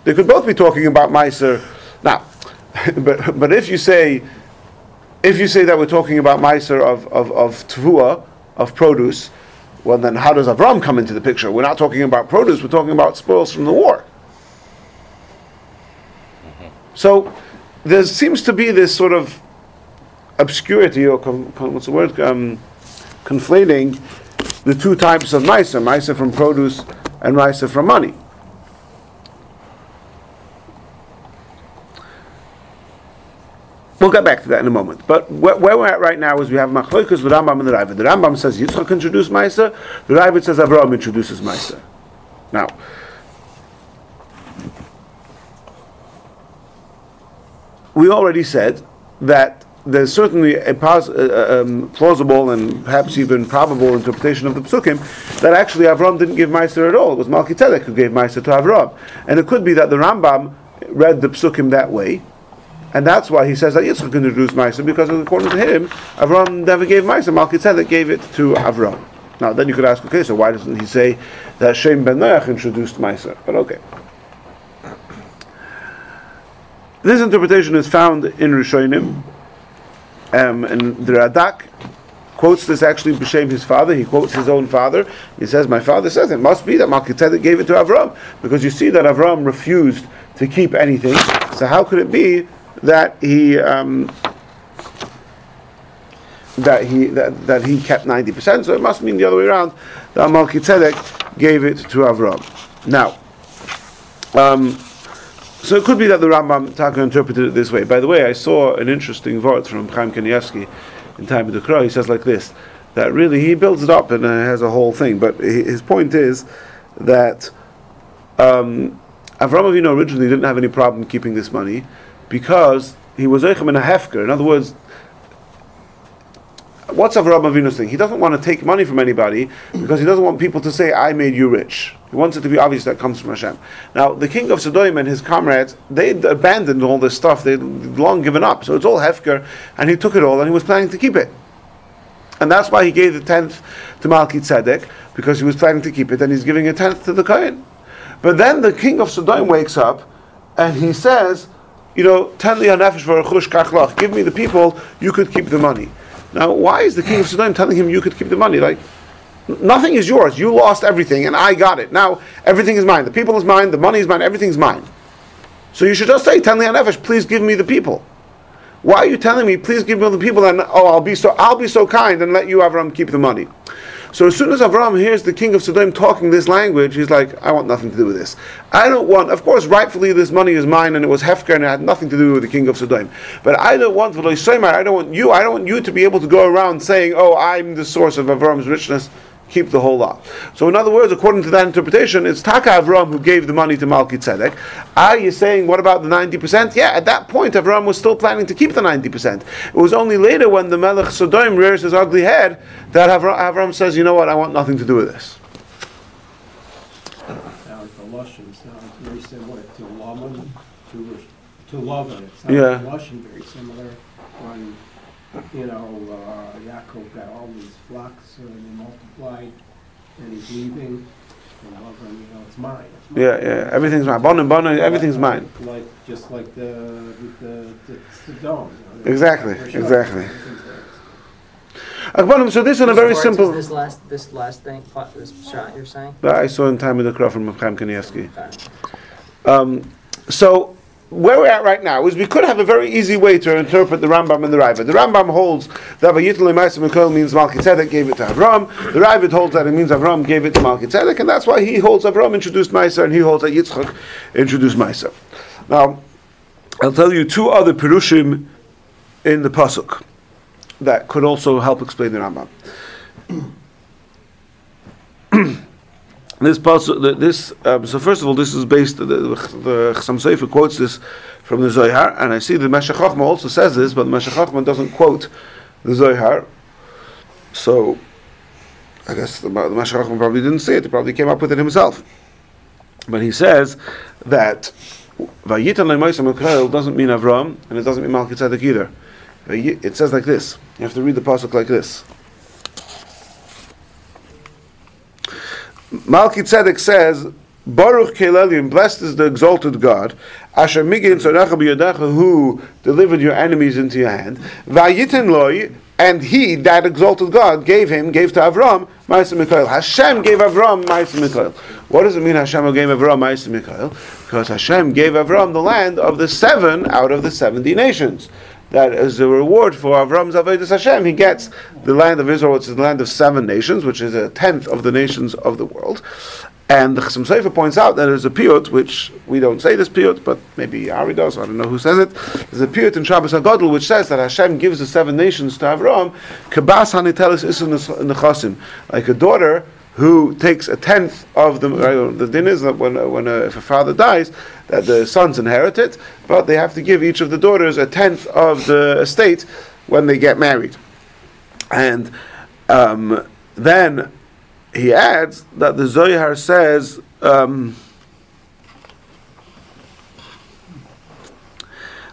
They could both be talking about Meiser. Now, <laughs> but, but if you say, if you say that we're talking about Meiser of, of, of Tvua, of produce, well then how does Avram come into the picture? We're not talking about produce, we're talking about spoils from the war. So there seems to be this sort of obscurity, or com, com- what's the word? Um, conflating the two types of Meiser, Meiser from produce and Meiser from money. We'll get back to that in a moment. But where, where we're at right now is we have Machloikus, the Rambam, and the Raavad. The Rambam says Yitzchak introduced Meiser, the Raavad says Avraham introduces Meiser. Now, we already said that there's certainly a pos- uh, um, plausible and perhaps even probable interpretation of the psukim that actually Avram didn't give Meiser at all. It was Malki Tzedek who gave Meiser to Avram. And it could be that the Rambam read the psukim that way, and that's why he says that Yitzchak introduced Meiser, because according to him, Avram never gave Meiser. Malki Tzedek gave it to Avram. Now, then you could ask, okay, so why doesn't he say that Shem ben Noach introduced Meiser? But okay. This interpretation is found in Rishonim, um, and the Radak quotes this actually b'shem his father. He quotes his own father. He says, "My father says it must be that Malkitzedek gave it to Avram because you see that Avram refused to keep anything. So how could it be that he um, that he that, that he kept ninety percent? So it must mean the other way around that Malkitzedek gave it to Avram. Now." Um, so it could be that the Rambam Taka interpreted it this way. By the way, I saw an interesting word from Chaim Kanievsky in Taama D'Kra. He says like this, that really he builds it up and uh, has a whole thing. But his point is that um, Avram Avinu originally didn't have any problem keeping this money because he was Eichem in a Hefker. In other words, what's Avram Avinu's thing? He doesn't want to take money from anybody because he doesn't want people to say, I made you rich. He wants it to be obvious that comes from Hashem. Now, the king of Sodom and his comrades, they abandoned all this stuff. They'd long given up. So it's all Hefker, and he took it all and he was planning to keep it. And that's why he gave the tenth to Malki Tzedek, because he was planning to keep it, and he's giving a tenth to the Kohen. But then the king of Sodom wakes up and he says, you know, ten li hanefesh v'rechush kachlach, give me the people, you could keep the money. Now, why is the king of Sodom telling him you could keep the money? Like, nothing is yours. You lost everything, and I got it. Now, everything is mine. The people is mine, the money is mine, everything's mine. So you should just say, ten li hanefesh, please give me the people. Why are you telling me, please give me the people, and oh, I'll be so, I'll be so kind and let you, Avram, keep the money. So as soon as Avram hears the king of Sodom talking this language, he's like, I want nothing to do with this. I don't want, of course, rightfully this money is mine and it was Hefker and it had nothing to do with the king of Sodom. But I don't want, I don't want you, I don't want you to be able to go around saying, oh, I'm the source of Avram's richness. Keep the whole lot. So, in other words, according to that interpretation, it's Taka Avram who gave the money to Malki Tzedek. Are you saying, what about the 90%? Yeah, at that point, Avram was still planning to keep the 90%. It was only later when the Melech Sodom rears his ugly head that Avram, Avram says, you know what, I want nothing to do with this. Now, the Lashon sounds very similar to Laman, to, to Lavan. It Yeah. very similar you know, uh, Yaakov got all these flocks and they multiplied and he's leaving. And Lavan, you know, it's mine. it's mine. Yeah, yeah, everything's mine. Bon and bon, everything's mine. Like, just like the, the, the, the dome. you know, Exactly, sure. exactly. Everything's theirs. Akbanim, So this in a very Words simple. This last, this last thing, this shot you're saying? that I saw in Taama D'Kra from Chaim Kanievsky. Um, so where we're at right now is we could have a very easy way to interpret the Rambam and the Raavad. The Rambam holds that Vayitul Emaisa Mikol means Malki Tzedek gave it to Avram. The Raavad holds that it means Avram gave it to Malki Tzedek, and that's why he holds Avram introduced Maisa, and he holds that Yitzchak introduced Maisa. Now, I'll tell you two other Perushim in the Pasuk that could also help explain the Rambam. <clears throat> This this um, so first of all, this is based. The, the, Chassam Sofer quotes this from the Zohar, and I see the Meshech also says this, but the Meshech doesn't quote the Zohar. So, I guess the, the Meshech probably didn't see it. He probably came up with it himself. But he says that Vayitan Leimoisam Mikhail doesn't mean Avram, and it doesn't mean Tzedek either. It says like this. You have to read the pasuk like this. Malki Tzedek says, Baruch Kelelim, blessed is the exalted God, Asher Migin Tzorecha B'Yodecha, who delivered your enemies into your hand, Vayitin Loi, and he, that exalted God, gave him, gave to Avram, Ma'aseh Mikhail. Hashem gave Avram Ma'aseh Mikhail. What does it mean Hashem gave Avram Ma'aseh Mikhail? Because Hashem gave Avram the land of the seven out of the seventy nations that as a reward for Avram's Avodah Hashem, he gets the land of Israel, which is the land of seven nations, which is a tenth of the nations of the world. And the Chassam Sofer points out that there's a piyut, which we don't say this piyut, but maybe Ari does, I don't know who says it. There's a piyut in Shabbos HaGodl which says that Hashem gives the seven nations to Avram, kabas hanitelis is in the Chassim, like a daughter who takes a tenth of the the din is that when uh, when uh, if a father dies that the sons inherit it, but they have to give each of the daughters a tenth of the estate when they get married, and um, then he adds that the Zohar says. Um,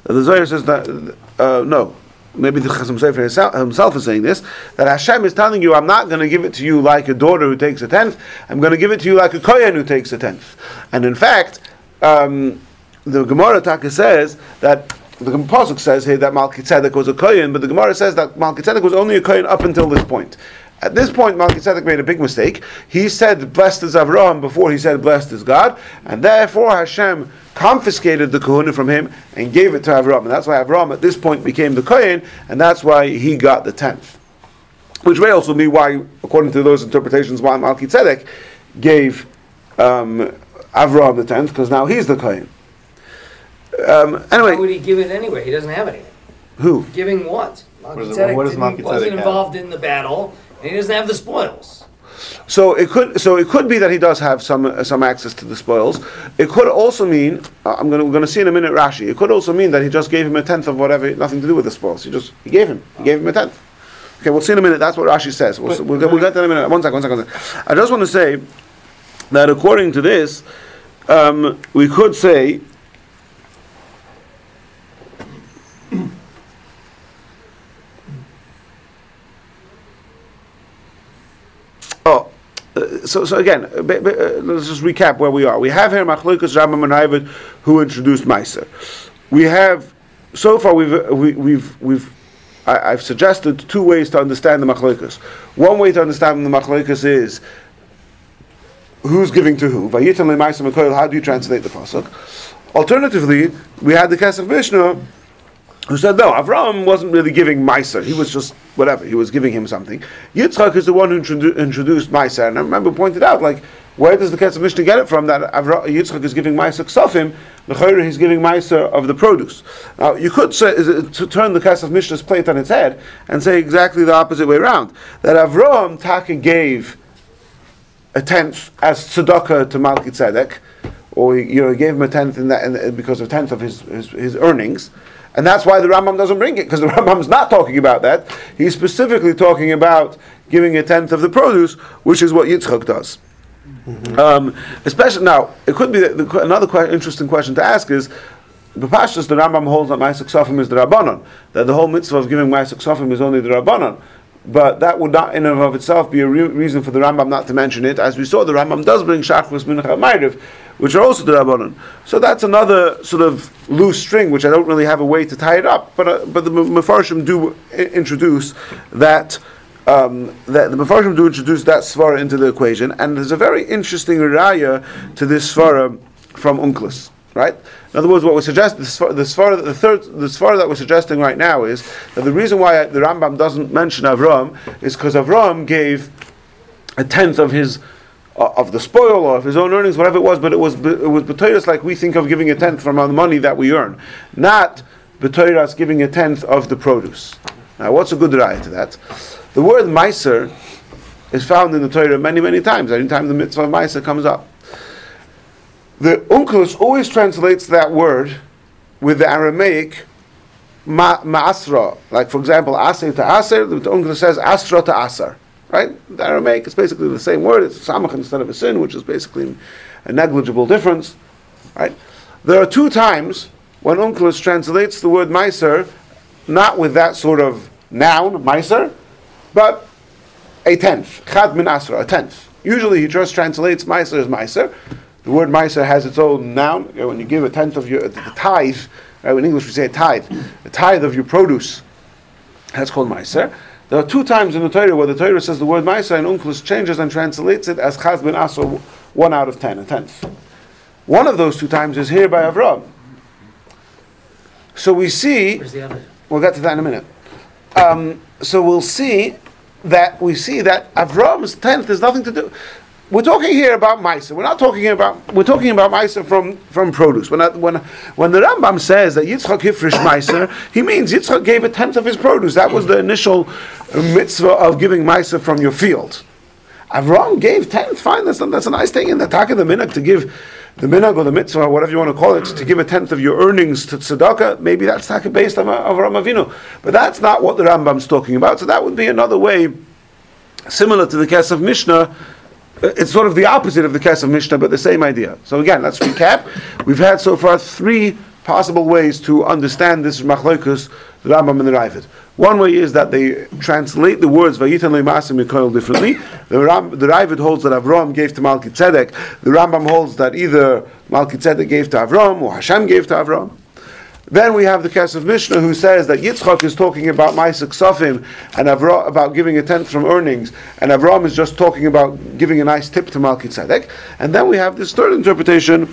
the Zohar says that uh, no, maybe the Chasam Sofer himself, is saying this, that Hashem is telling you, I'm not going to give it to you like a daughter who takes a tenth, I'm going to give it to you like a Kohen who takes a tenth. And in fact, um, the Gemara Taka says that, the Pasuk says here that Malki Tzedek was a Kohen, but the Gemara says that Malki Tzedek was only a Kohen up until this point. At this point, Malki Tzedek made a big mistake. He said, blessed is Avraham before he said, blessed is God, and therefore Hashem confiscated the kahuna from him and gave it to Avram. And that's why Avram at this point became the Kohen, and that's why he got the tenth. Which may also be why, according to those interpretations, why Malki Tzedek gave um, Avram the tenth, because now he's the Kohen. Um, Why anyway, would he give it anyway? He doesn't have anything. who? Giving what? What is- Melchizedek what does didn't- Melchizedek wasn't have? involved in the battle, and he doesn't have the spoils. So it could so it could be that he does have some uh, some access to the spoils. It could also mean uh, I'm going to we're going to see in a minute Rashi. It could also mean that he just gave him a tenth of whatever, nothing to do with the spoils. He just he gave him he gave him a tenth. Okay, we'll see in a minute. That's what Rashi says. We'll, we'll, we'll get that in a minute. One second, one second, one second. I just want to say that according to this, um, we could say. Oh, uh, so, so again, uh, ba- ba- uh, let's just recap where we are. We have here Machlokas Rambam and who introduced Meiser. We have so far we've uh, we, we've we've I, I've suggested two ways to understand the Machlokas. One way to understand the Machlokas is who's giving to who. How do you translate the pasuk? Alternatively, we had the Kesef Mishnah who said no, Avram wasn't really giving Meiser. He was just whatever. He was giving him something. Yitzchak is the one who introdu- introduced Meiser, and I remember pointed out like. Where does the Kesef Mishnah get it from that Avra- Yitzchak is giving Meiser Ksofim, the he's giving Meiser of the produce? Now, you could say, to turn the Kesef Mishnah's plate on its head and say exactly the opposite way around. That Avram Taka gave a tenth as tzedakah to Malki Tzedek, or you know, he gave him a tenth in that in, because of a tenth of his, his, his earnings. And that's why the Rambam doesn't bring it, because the <laughs> Rambam's not talking about that. He's specifically talking about giving a tenth of the produce, which is what Yitzchak does. Um, especially now, it could be that the, another que- interesting question to ask is, B'pashtas, the Rambam holds that Ma'aseh Ksofim is the Rabbanon, that the whole mitzvah of giving Ma'aseh Ksofim is only the Rabbanon. But that would not, in and of itself, be a re- reason for the Rambam not to mention it. As we saw, the Rambam does bring Shachris Mincha Ma'ariv, which are also the Rabbanon. So that's another sort of loose string, which I don't really have a way to tie it up. But uh, but the Mefarshim do introduce that. Um, that the Mefarshim do introduce that svara into the equation, and there's a very interesting raya to this svara from Onkelos, right? In other words, what we suggest, the svara, the svara, the third, the svara that we're suggesting right now is that the reason why the Rambam doesn't mention Avram is because Avram gave a tenth of his of the spoil or of his own earnings, whatever it was, but it was it was betoiras like we think of giving a tenth from our money that we earn, not betoiras giving a tenth of the produce. Now, what's a good raya to that? The word meiser is found in the Torah many, many times. Anytime the mitzvah of meiser comes up, the Onkelos always translates that word with the Aramaic ma- ma'asra. Like, for example, aser to aser, the Onkelos says asra to asar. Right? The Aramaic is basically the same word. It's samach instead of a sin, which is basically a negligible difference. Right? There are two times when Onkelos translates the word meiser not with that sort of noun, meiser, but a tenth. Chad min asra, a tenth. Usually he just translates meiser as meiser. The word meiser has its own noun. When you give a tenth of your the tithe, right, in English we say a tithe, a tithe of your produce. That's called meiser. There are two times in the Torah where the Torah says the word meiser and Onkelos changes and translates it as chaz bin asra, one out of ten, a tenth. One of those two times is here by Avram. So we see Where's the other? We'll get to that in a minute. Um, so we'll see that we see that Avram's tenth has nothing to do. We're talking here about Maisa. We're not talking about. We're talking about Maisa from from produce. When I, when when the Rambam says that Yitzchak hifrish Maisa, he means Yitzchak gave a tenth of his produce. That was the initial mitzvah of giving Maisa from your field. Avram gave tenth. Fine, that's, that's a nice thing in the Taka the minhag to give the minhag or the mitzvah, or whatever you want to call it, to give a tenth of your earnings to tzedakah. Maybe that's Taka based on Avram Avinu, but that's not what the Rambam's talking about. So that would be another way, similar to the Kesef Mishnah. It's sort of the opposite of the Kesef Mishnah, but the same idea. So again, let's recap. We've had so far three possible ways to understand this machlokus, the Rambam and the Raavad. One way is that they translate the words Vayitan Leimasim Mikoil differently. The, Ram, the Raavad holds that Avram gave to Malki Tzedek. The Rambam holds that either Malki Tzedek gave to Avram or Hashem gave to Avram. Then we have the Kesef Mishnah who says that Yitzchak is talking about Ma'aseh Safim and Avram, about giving a tenth from earnings, and Avram is just talking about giving a nice tip to Malki Tzedek. And then we have this third interpretation,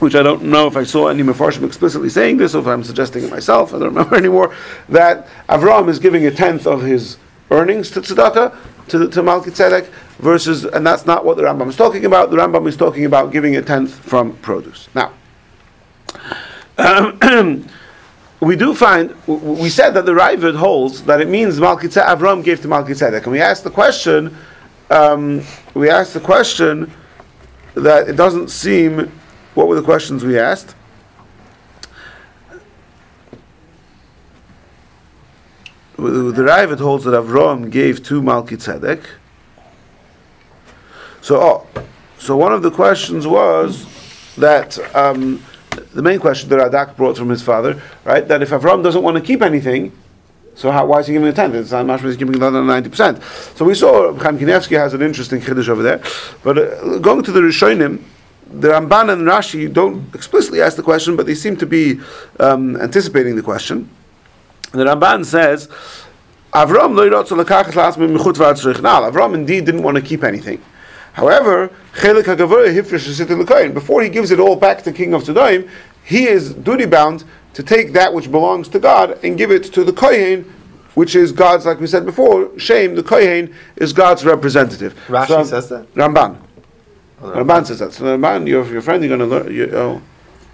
which I don't know if I saw any Mefarshim explicitly saying this, or if I'm suggesting it myself, I don't remember <laughs> anymore, that Avram is giving a tenth of his earnings to tzedakah, to, to Malki Tzedek, versus, and that's not what the Rambam is talking about. The Rambam is talking about giving a tenth from produce. Now, um, <clears throat> we do find, we said that the Raavad holds that it means Malki Tzedek, Avram gave to Malki Tzedek. And we asked the question, um, we asked the question that it doesn't seem, what were the questions we asked? The Raavad holds that Avram gave to Malki Tzedek. So, oh, so one of the questions was that um, the main question that Radak brought from his father, right? That if Avram doesn't want to keep anything, so how, why is he giving a tenth? It's not much he's giving another ninety percent. So we saw Chaim Kanievsky has an interesting chiddush over there. But uh, going to the Rishonim, the Ramban and Rashi don't explicitly ask the question, but they seem to be um, anticipating the question. The Ramban says, Avram. Avram indeed didn't want to keep anything. However, chelik shesit l'koyin. Before he gives it all back to King of Sodom, he is duty bound to take that which belongs to God and give it to the kohen, which is God's. Like we said before, Shem the kohen is God's representative. Rashi So- says that. Ramban. Oh, Ramban says that. So Ramban, your, your friend, you're going to learn. You, oh,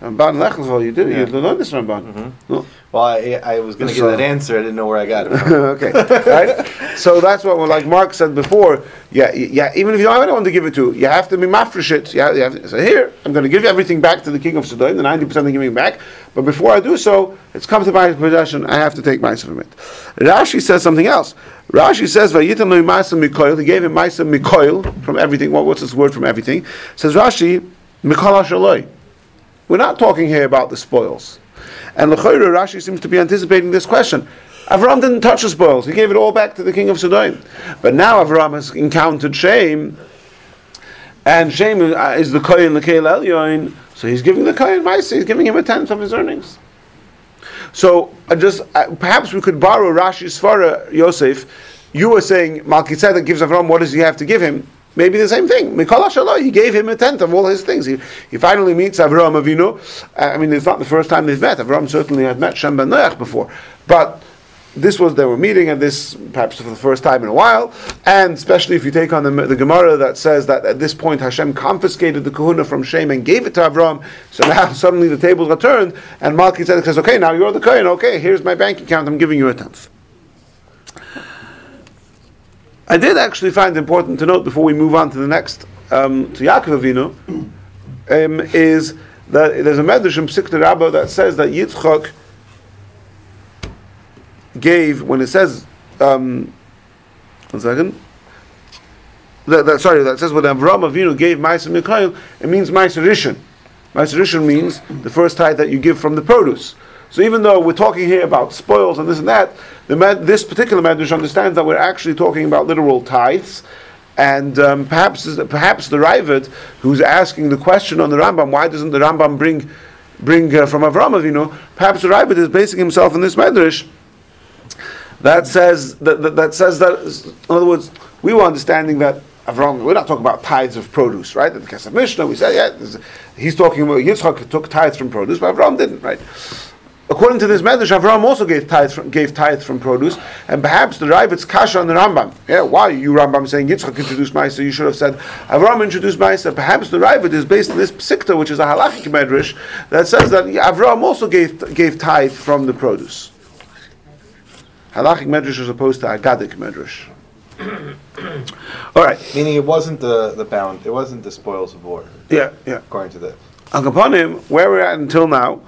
Ramban Lechelsville, you did. Yeah. You learned this Ramban. Mm-hmm. No. Well, I, I was going to give that answer. I didn't know where I got it from. <laughs> okay, right? So that's what, like Mark said before. Yeah, yeah. Even if you don't have anyone to give it to, you have to be mafresh it. You have, you have to say, "Here, I'm going to give you everything back to the king of Sodom, the ninety percent I'm giving back." But before I do so, it's come to my possession. I have to take ma'aser from it. Rashi says something else. Rashi says, "Vayitan lo ma'aser mikoil." He gave him ma'aser mikoil from everything. What, what's this word from everything? Says Rashi, mikol. We're not talking here about the spoils. And L'chayra, Rashi seems to be anticipating this question. Avram didn't touch the spoils. He gave it all back to the king of Sodom. But now Avram has encountered Shem, and Shem uh, is the Kohen Lekeil Elyon, so he's giving the Kohen Maisa, he's giving him a tenth of his earnings. So uh, just uh, perhaps we could borrow Rashi's Svara, Yosef. You were saying Malkitzedek gives Avram, what does he have to give him? Maybe the same thing. Mikol Hashallah, he gave him a tenth of all his things. He, he finally meets Avram Avinu. Uh, I mean, it's not the first time they've met. Avram certainly had met Shem ben Noach before. But this was, they were meeting, and this perhaps for the first time in a while. And especially if you take on the, the Gemara that says that at this point Hashem confiscated the kahuna from Shem and gave it to Avram. So now <laughs> suddenly the tables are turned, and Malki says, okay, now you're the Kohen. Okay, here's my bank account. I'm giving you a tenth. I did actually find important to note before we move on to the next um, to Yaakov Avinu um, is that there's a medrash in Psikta Rabbah that says that Yitzchak gave when it says um, one second. That, that, sorry, that says when Avram Avinu gave Ma'aser Mikhail, it means Ma'aser Rishon. Ma'aser Rishon means the first tithe that you give from the produce. So even though we're talking here about spoils and this and that, the med, this particular medrash understands that we're actually talking about literal tithes, and um, perhaps perhaps the Raavad, who's asking the question on the Rambam, why doesn't the Rambam bring bring uh, from Avram Avinu? Perhaps the Raavad is basing himself on this medrash that says that, that, that says that in other words we were understanding that Avram we're not talking about tithes of produce right in the Kesef Mishnah we said yeah he's talking about Yitzchak took tithes from produce but Avram didn't right according to this medrash Avram also gave tithes from, gave tithes from produce and perhaps the Raavad's kasha on the Rambam yeah why are you Rambam saying Yitzchak introduced Maisa you should have said Avram introduced Maisa perhaps the Raavad is based on this psikta which is a halachic medrash that says that Avram also gave gave tithe from the produce Halachic medrash as opposed to Agadic medrash. All right. Meaning it wasn't the, the bound, it wasn't the spoils of war, Yeah, yeah. according to this. Al Kapanim, where we're at until now,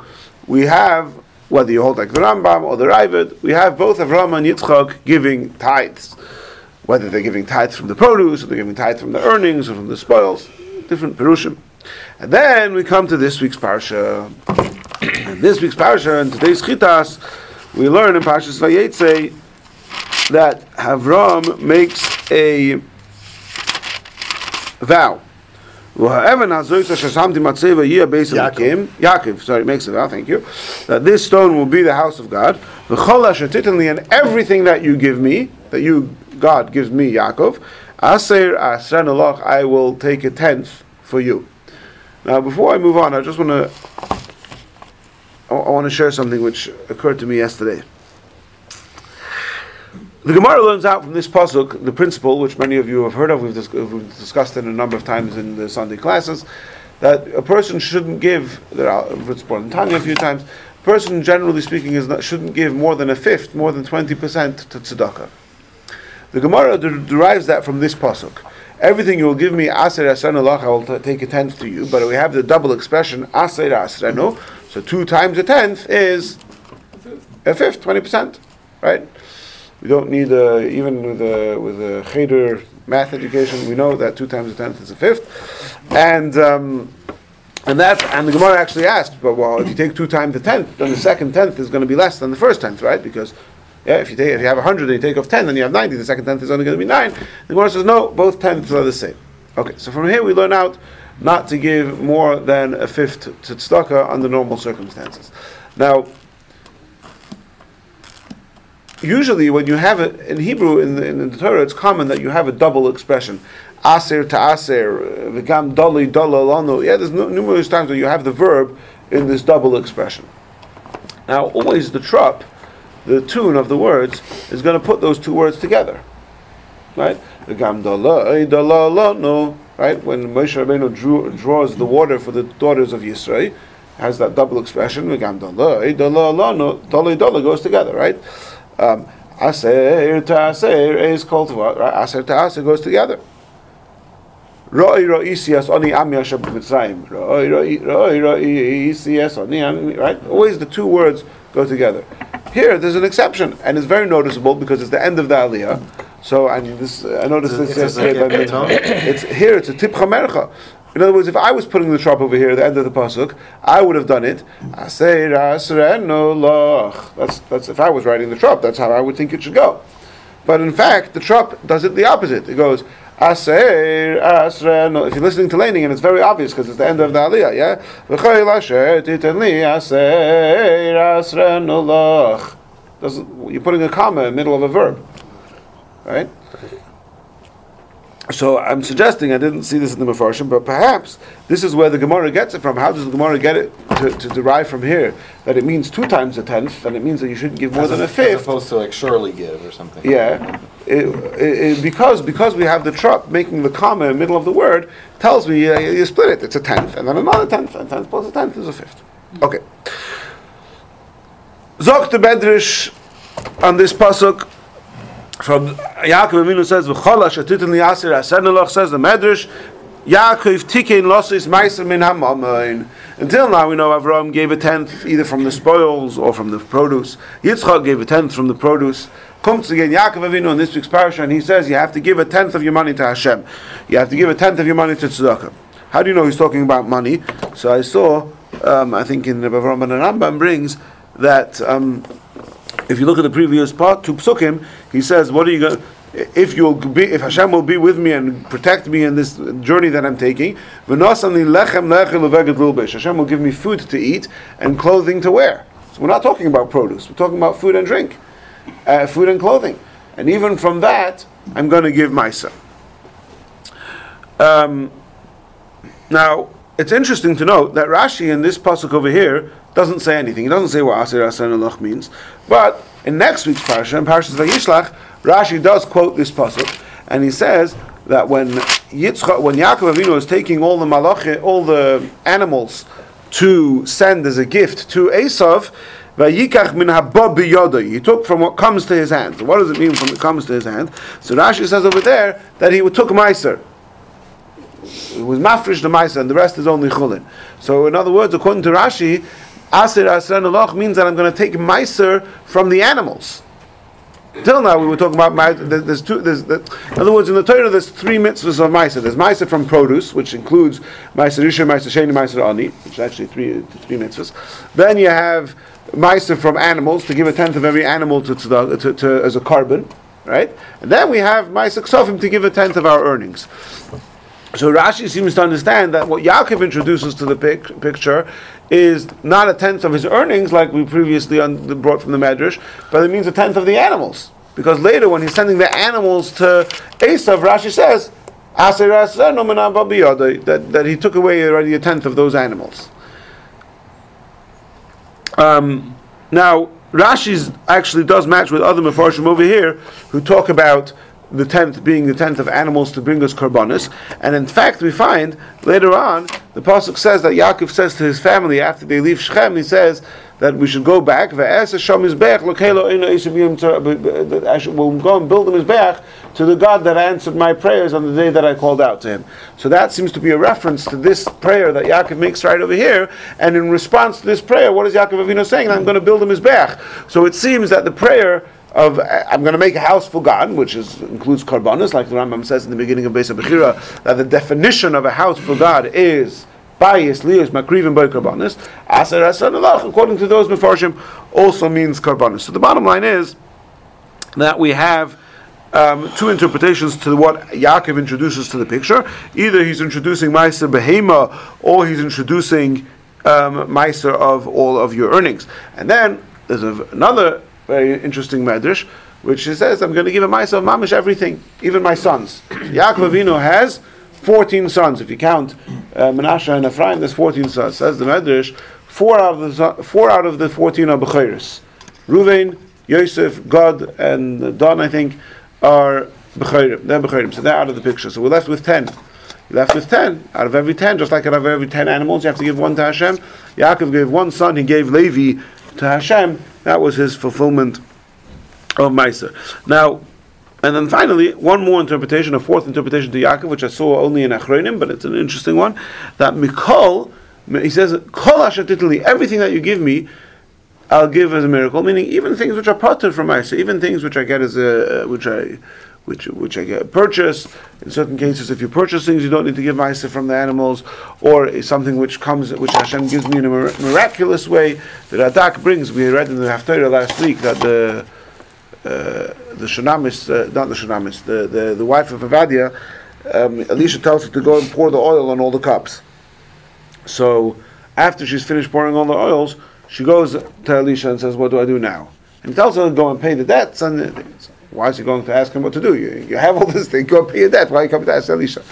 we have, whether you hold like the Rambam or the Raavad, we have both Avram and Yitzchak giving tithes. Whether they're giving tithes from the produce, or they're giving tithes from the earnings, or from the spoils, different perushim. And then we come to this week's parsha. And this week's parsha and today's chitas, we learn in Parshas Vayetze that Avram makes a vow. Yaakov. Yaakov, sorry, makes a vow, thank you. That this stone will be the house of God. And everything that you give me, that you, God, gives me, Yaakov, Aser Asran Allah, I will take a tenth for you. Now, before I move on, I just want to I I want to share something which occurred to me yesterday. The Gemara learns out from this pasuk the principle, which many of you have heard of. We've, dis- we've discussed it a number of times in the Sunday classes, that a person shouldn't give. It's brought in Tanya a few times. A person, generally speaking, is not, shouldn't give more than a fifth, more than twenty percent to tzedakah. The Gemara der- derives that from this pasuk. Everything you will give me, aser asrenu I will t- take a tenth to you. But we have the double expression, aser asrenu. So two times a tenth is a fifth, twenty percent, right? We don't need even with a with a cheder math education. We know that two times a tenth is a fifth, and um, and that and the Gemara actually asked, but well, if you take two times the tenth, then the second tenth is going to be less than the first tenth, right? Because yeah, if you take if you have hundred and you take off ten, then you have ninety. The second tenth is only going to be nine. The Gemara says no, both tenths are the same. Okay, so from here we learn out not to give more than a fifth to tzedakah under normal circumstances. Now usually when you have it in Hebrew in the, in the Torah, it's common that you have a double expression, aser to aser, v'gam doli dola lanu. Yeah, there's nu- numerous times where you have the verb in this double expression. Now, always the trup, the tune of the words, is going to put those two words together, right? V'gam dola dola lanu. Right when Moshe Rabbeinu drew, draws the water for the daughters of Yisrael, has that double expression. V'gam alonu, daloi dalo goes together, right? Um, aser to aser is called to what? Right? Aser to aser goes together. Roi roi isias oni am yashem b'mitzrayim. Roi roi roi roi isias oni am, right? Always the two words go together. Here, there's an exception, and it's very noticeable because it's the end of the aliyah. So, and this, I noticed It's this yesterday. by zakeh me. It's here. It's a tipcha mercha. In other words, if I was putting the trop over here at the end of the pasuk, I would have done it. That's that's if I was writing the trop. That's how I would think it should go. But in fact, the trop does it the opposite. It goes. If you're listening to laning, and it's very obvious because it's the end of the aliyah. Yeah. Doesn't you're putting a comma in the middle of a verb, right? So I'm suggesting I didn't see this in the Mefarshim, but perhaps this is where the Gemara gets it from. How does the Gemara get it to, to derive from here that it means two times a tenth, and it means that you shouldn't give more As than a as fifth? opposed to like surely give or something. Yeah, it, it, it- because because we have the trup making the comma in the middle of the word tells me uh, you split it. It's a tenth, and then another tenth, and tenth plus a tenth is a fifth. Okay. Zok the Bedrish on this pasuk from Yaakov Avinu says v'chola shatitin liyasir asenelach says the Medrash Yaakov tikein losis meiser min hamamein. Until now, we know Avram gave a tenth either from the spoils or from the produce. Yitzchak gave a tenth from the produce. Comes again Yaakov Avinu in this week's parasha, and he says you have to give a tenth of your money to Hashem. You have to give a tenth of your money to tzedakah. How do you know he's talking about money? So I saw, um, I think in the Avram and Rambam brings that. Um, if you look at the previous part, to psukim, he says, "What are you going? If you'll be, if Hashem will be with me and protect me in this journey that I'm taking. Hashem will give me food to eat and clothing to wear. So we're not talking about produce. We're talking about food and drink, uh, food and clothing. And even from that, I'm going to give myself. Um, now, it's interesting to note that Rashi in this pasuk over here doesn't say anything. He doesn't say what Asir Asan Elach means. But in next week's parasha, in Parashas Vayishlach, Rashi does quote this pasuk, and he says that when Yitzchak, when Yaakov Avinu is taking all the malach, all the animals to send as a gift to Esav, Vayikach min. He took from what comes to his hand. So what does it mean from what comes to his hand? So Rashi says over there that he took meiser it was mafresh the Maisa, and the rest is only chulin. So, in other words, according to Rashi, Asir Asran Aloch means that I'm going to take Meiser from the animals. Till now, we were talking about there- There's two. There's, the, in other words, in the Torah, there's three mitzvahs of Meiser. There's Meiser from produce, which includes Meiser Rishon, Meiser Sheni, Meiser Ani, which is actually three three mitzvahs. Then you have Meiser from animals to give a tenth of every animal to, to, to, to as a korban, right? And then we have Meiser Ksofim to give a tenth of our earnings. So Rashi seems to understand that what Yaakov introduces to the pic- picture is not a tenth of his earnings, like we previously un- brought from the Medrash, but it means a tenth of the animals. Because later, when he's sending the animals to Esav, Rashi says, "Aser aser no that, that he took away already a tenth of those animals. Um, now, Rashi's actually does match with other Mefarshim over here who talk about the tenth being the tenth of animals to bring us korbanos. And in fact, we find later on the pasuk says that Yaakov says to his family after they leave Shechem, he says that we should go back. We'll go and build a mizbeach to the God that answered my prayers on the day that I called out to Him. So that seems to be a reference to this prayer that Yaakov makes right over here. And in response to this prayer, what is Yaakov Avinu saying? I'm going to build a mizbeach. So it seems that the prayer of I'm going to make a house for God, which is, includes karbanos, like the Rambam says in the beginning of Beis Bechira, that the definition of a house for God is bias, lios, makrivim by karbanos. Aser according to those mefarshim, also means karbanos. So the bottom line is that we have. Um, two interpretations to what Yaakov introduces to the picture. Either he's introducing Meiser Behema, or he's introducing um, of all of your earnings. And then there's another very interesting medrash, which says, I'm going to give a Meiser of Mamish everything, even my sons. <clears throat> Yaakov Avinu has 14 sons. If you count uh, Menashe and Ephraim, there's 14 sons. Says the medrash, four out of the, four out of the 14 are Bechiris. Ruvain, Yosef, God, and Don, I think, are Bechirim. They're Bechirim, so they're out of the picture. So we're left with 10. left with ten. Out of every ten, just like out of every ten animals, you have to give one to Hashem. Yaakov gave one son, he gave Levi to Hashem. That was his fulfillment of Meiser. Now, and then finally, one more interpretation, a fourth interpretation to Yaakov, which I saw only in Achronim, but it's an interesting one. That Mikol, he says, Kol Hashatitali, everything that you give me, I'll give as a miracle. Meaning, even things which are parted from Meiser, even things which I get as a, uh, which I which which I get purchase. In certain cases, if you purchase things, you don't need to give ma'aser from the animals, or something which comes, which Hashem gives me in a mir- miraculous way. The Radak brings. We read in the Haftarah last week that the uh, the Shunamis, uh, not the Shunamis, the, the the wife of Avadia, um, tells her to go and pour the oil on all the cups. So after she's finished pouring all the oils, she goes to Elisha and says, "What do I do now?" And he tells her to go and pay the debts. And why is he going to ask him what to do? You, you have all this thing, go pay your debt. Why are you coming to ask Elisha?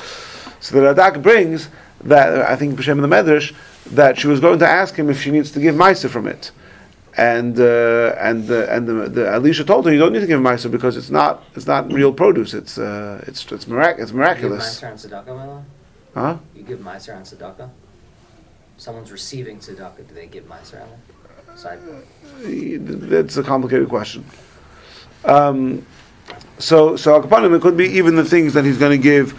So the Radak brings that, I think B'Shem in the Medrash, that she was going to ask him if she needs to give Maisa from it. And uh, and uh, and the, the Elisha told her you don't need to give Maisa because it's not it's not real produce. It's uh, it's it's, mirac- it's You give miraculous. On tzedakah? Huh? You give Meiser on tzedakah? Someone's receiving tzedakah, do they give Meiser on it? Side. That's a complicated question. Um, so, so Akapanim, it could be even the things that he's going to give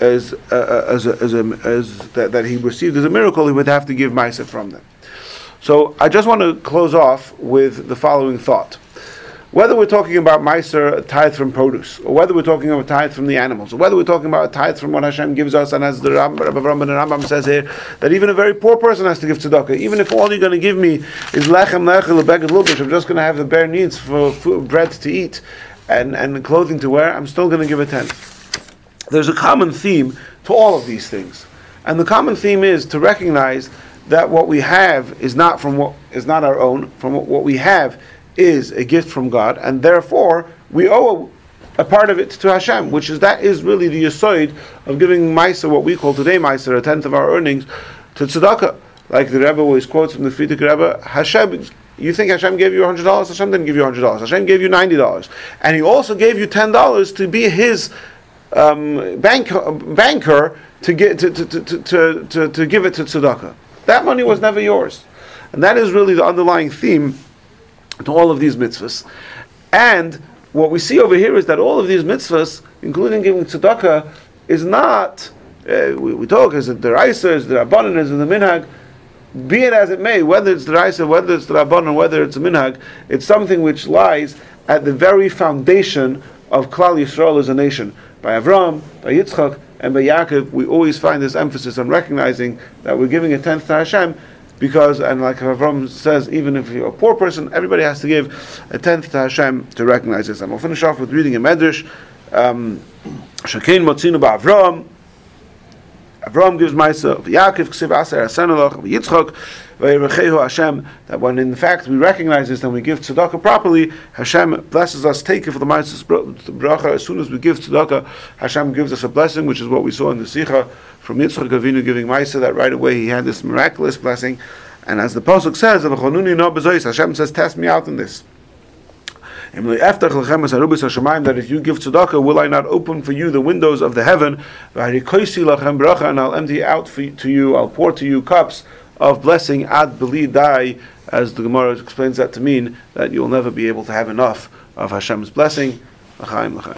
as uh, as a, as, a, as that, that he received as a miracle. He would have to give Maisa from them. So, I just want to close off with the following thought. Whether we're talking about Meiser, tithe from produce, or whether we're talking about tithe from the animals, or whether we're talking about tithe from what Hashem gives us, and as the Rambam and Rambam says here, that even a very poor person has to give tzedakah. Even if all you're going to give me is lechem lechel lebeged lubish, I'm just going to have the bare needs for food, bread to eat and, and clothing to wear, I'm still going to give a tenth. There's a common theme to all of these things. And the common theme is to recognize that what we have is not from what is not our own, from what, what we have is a gift from God, and therefore we owe a part of it to Hashem, which is that is really the aside of giving Maisa, what we call today Maisa, a tenth of our earnings, to tzedakah. Like the Rebbe always quotes from the Frierdiker Rebbe, Hashem, you think Hashem gave you hundred dollars? Hashem didn't give you hundred dollars. Hashem gave you ninety dollars, and He also gave you ten dollars to be His um, bank, banker to get to, to, to, to, to, to give it to tzedakah. That money was never yours, and that is really the underlying theme to all of these mitzvahs. And what we see over here is that all of these mitzvahs, including giving tzedakah, is not. Uh, we, we talk is it the Raisa, is the Rabbanan, is it the Minhag. Be it as it may, whether it's the Raisa, whether it's the Rabbanan, whether it's the Minhag, it's something which lies at the very foundation of Klal Yisrael as a nation. By Avram, by Yitzchak, and by Yaakov, we always find this emphasis on recognizing that we're giving a tenth to Hashem because, and like Avram says, even if you're a poor person, everybody has to give a tenth to Hashem to recognize this. And we'll finish off with reading a Medrash. Um, Shakein Motzinu Ba'Avram. Avram gives Maisa, Yaakov Ksiv Aser Asenelach, Yitzchak, Vayrechehu Hashem, that when in fact we recognize this and we give tzedakah properly, Hashem blesses us, take it for the Maisa bracha. As soon as we give tzedakah, Hashem gives us a blessing, which is what we saw in the Sikha from Yitzchak Avinu giving Maisa, that right away he had this miraculous blessing. And as the Pasuk says, Hashem says, test me out in this. That if you give tzedakah, will I not open for you the windows of the heaven? And I'll empty out for, to you, I'll pour to you cups of blessing ad dai, as the Gemara explains that to mean that you'll never be able to have enough of Hashem's blessing. L'chaim, l'chaim.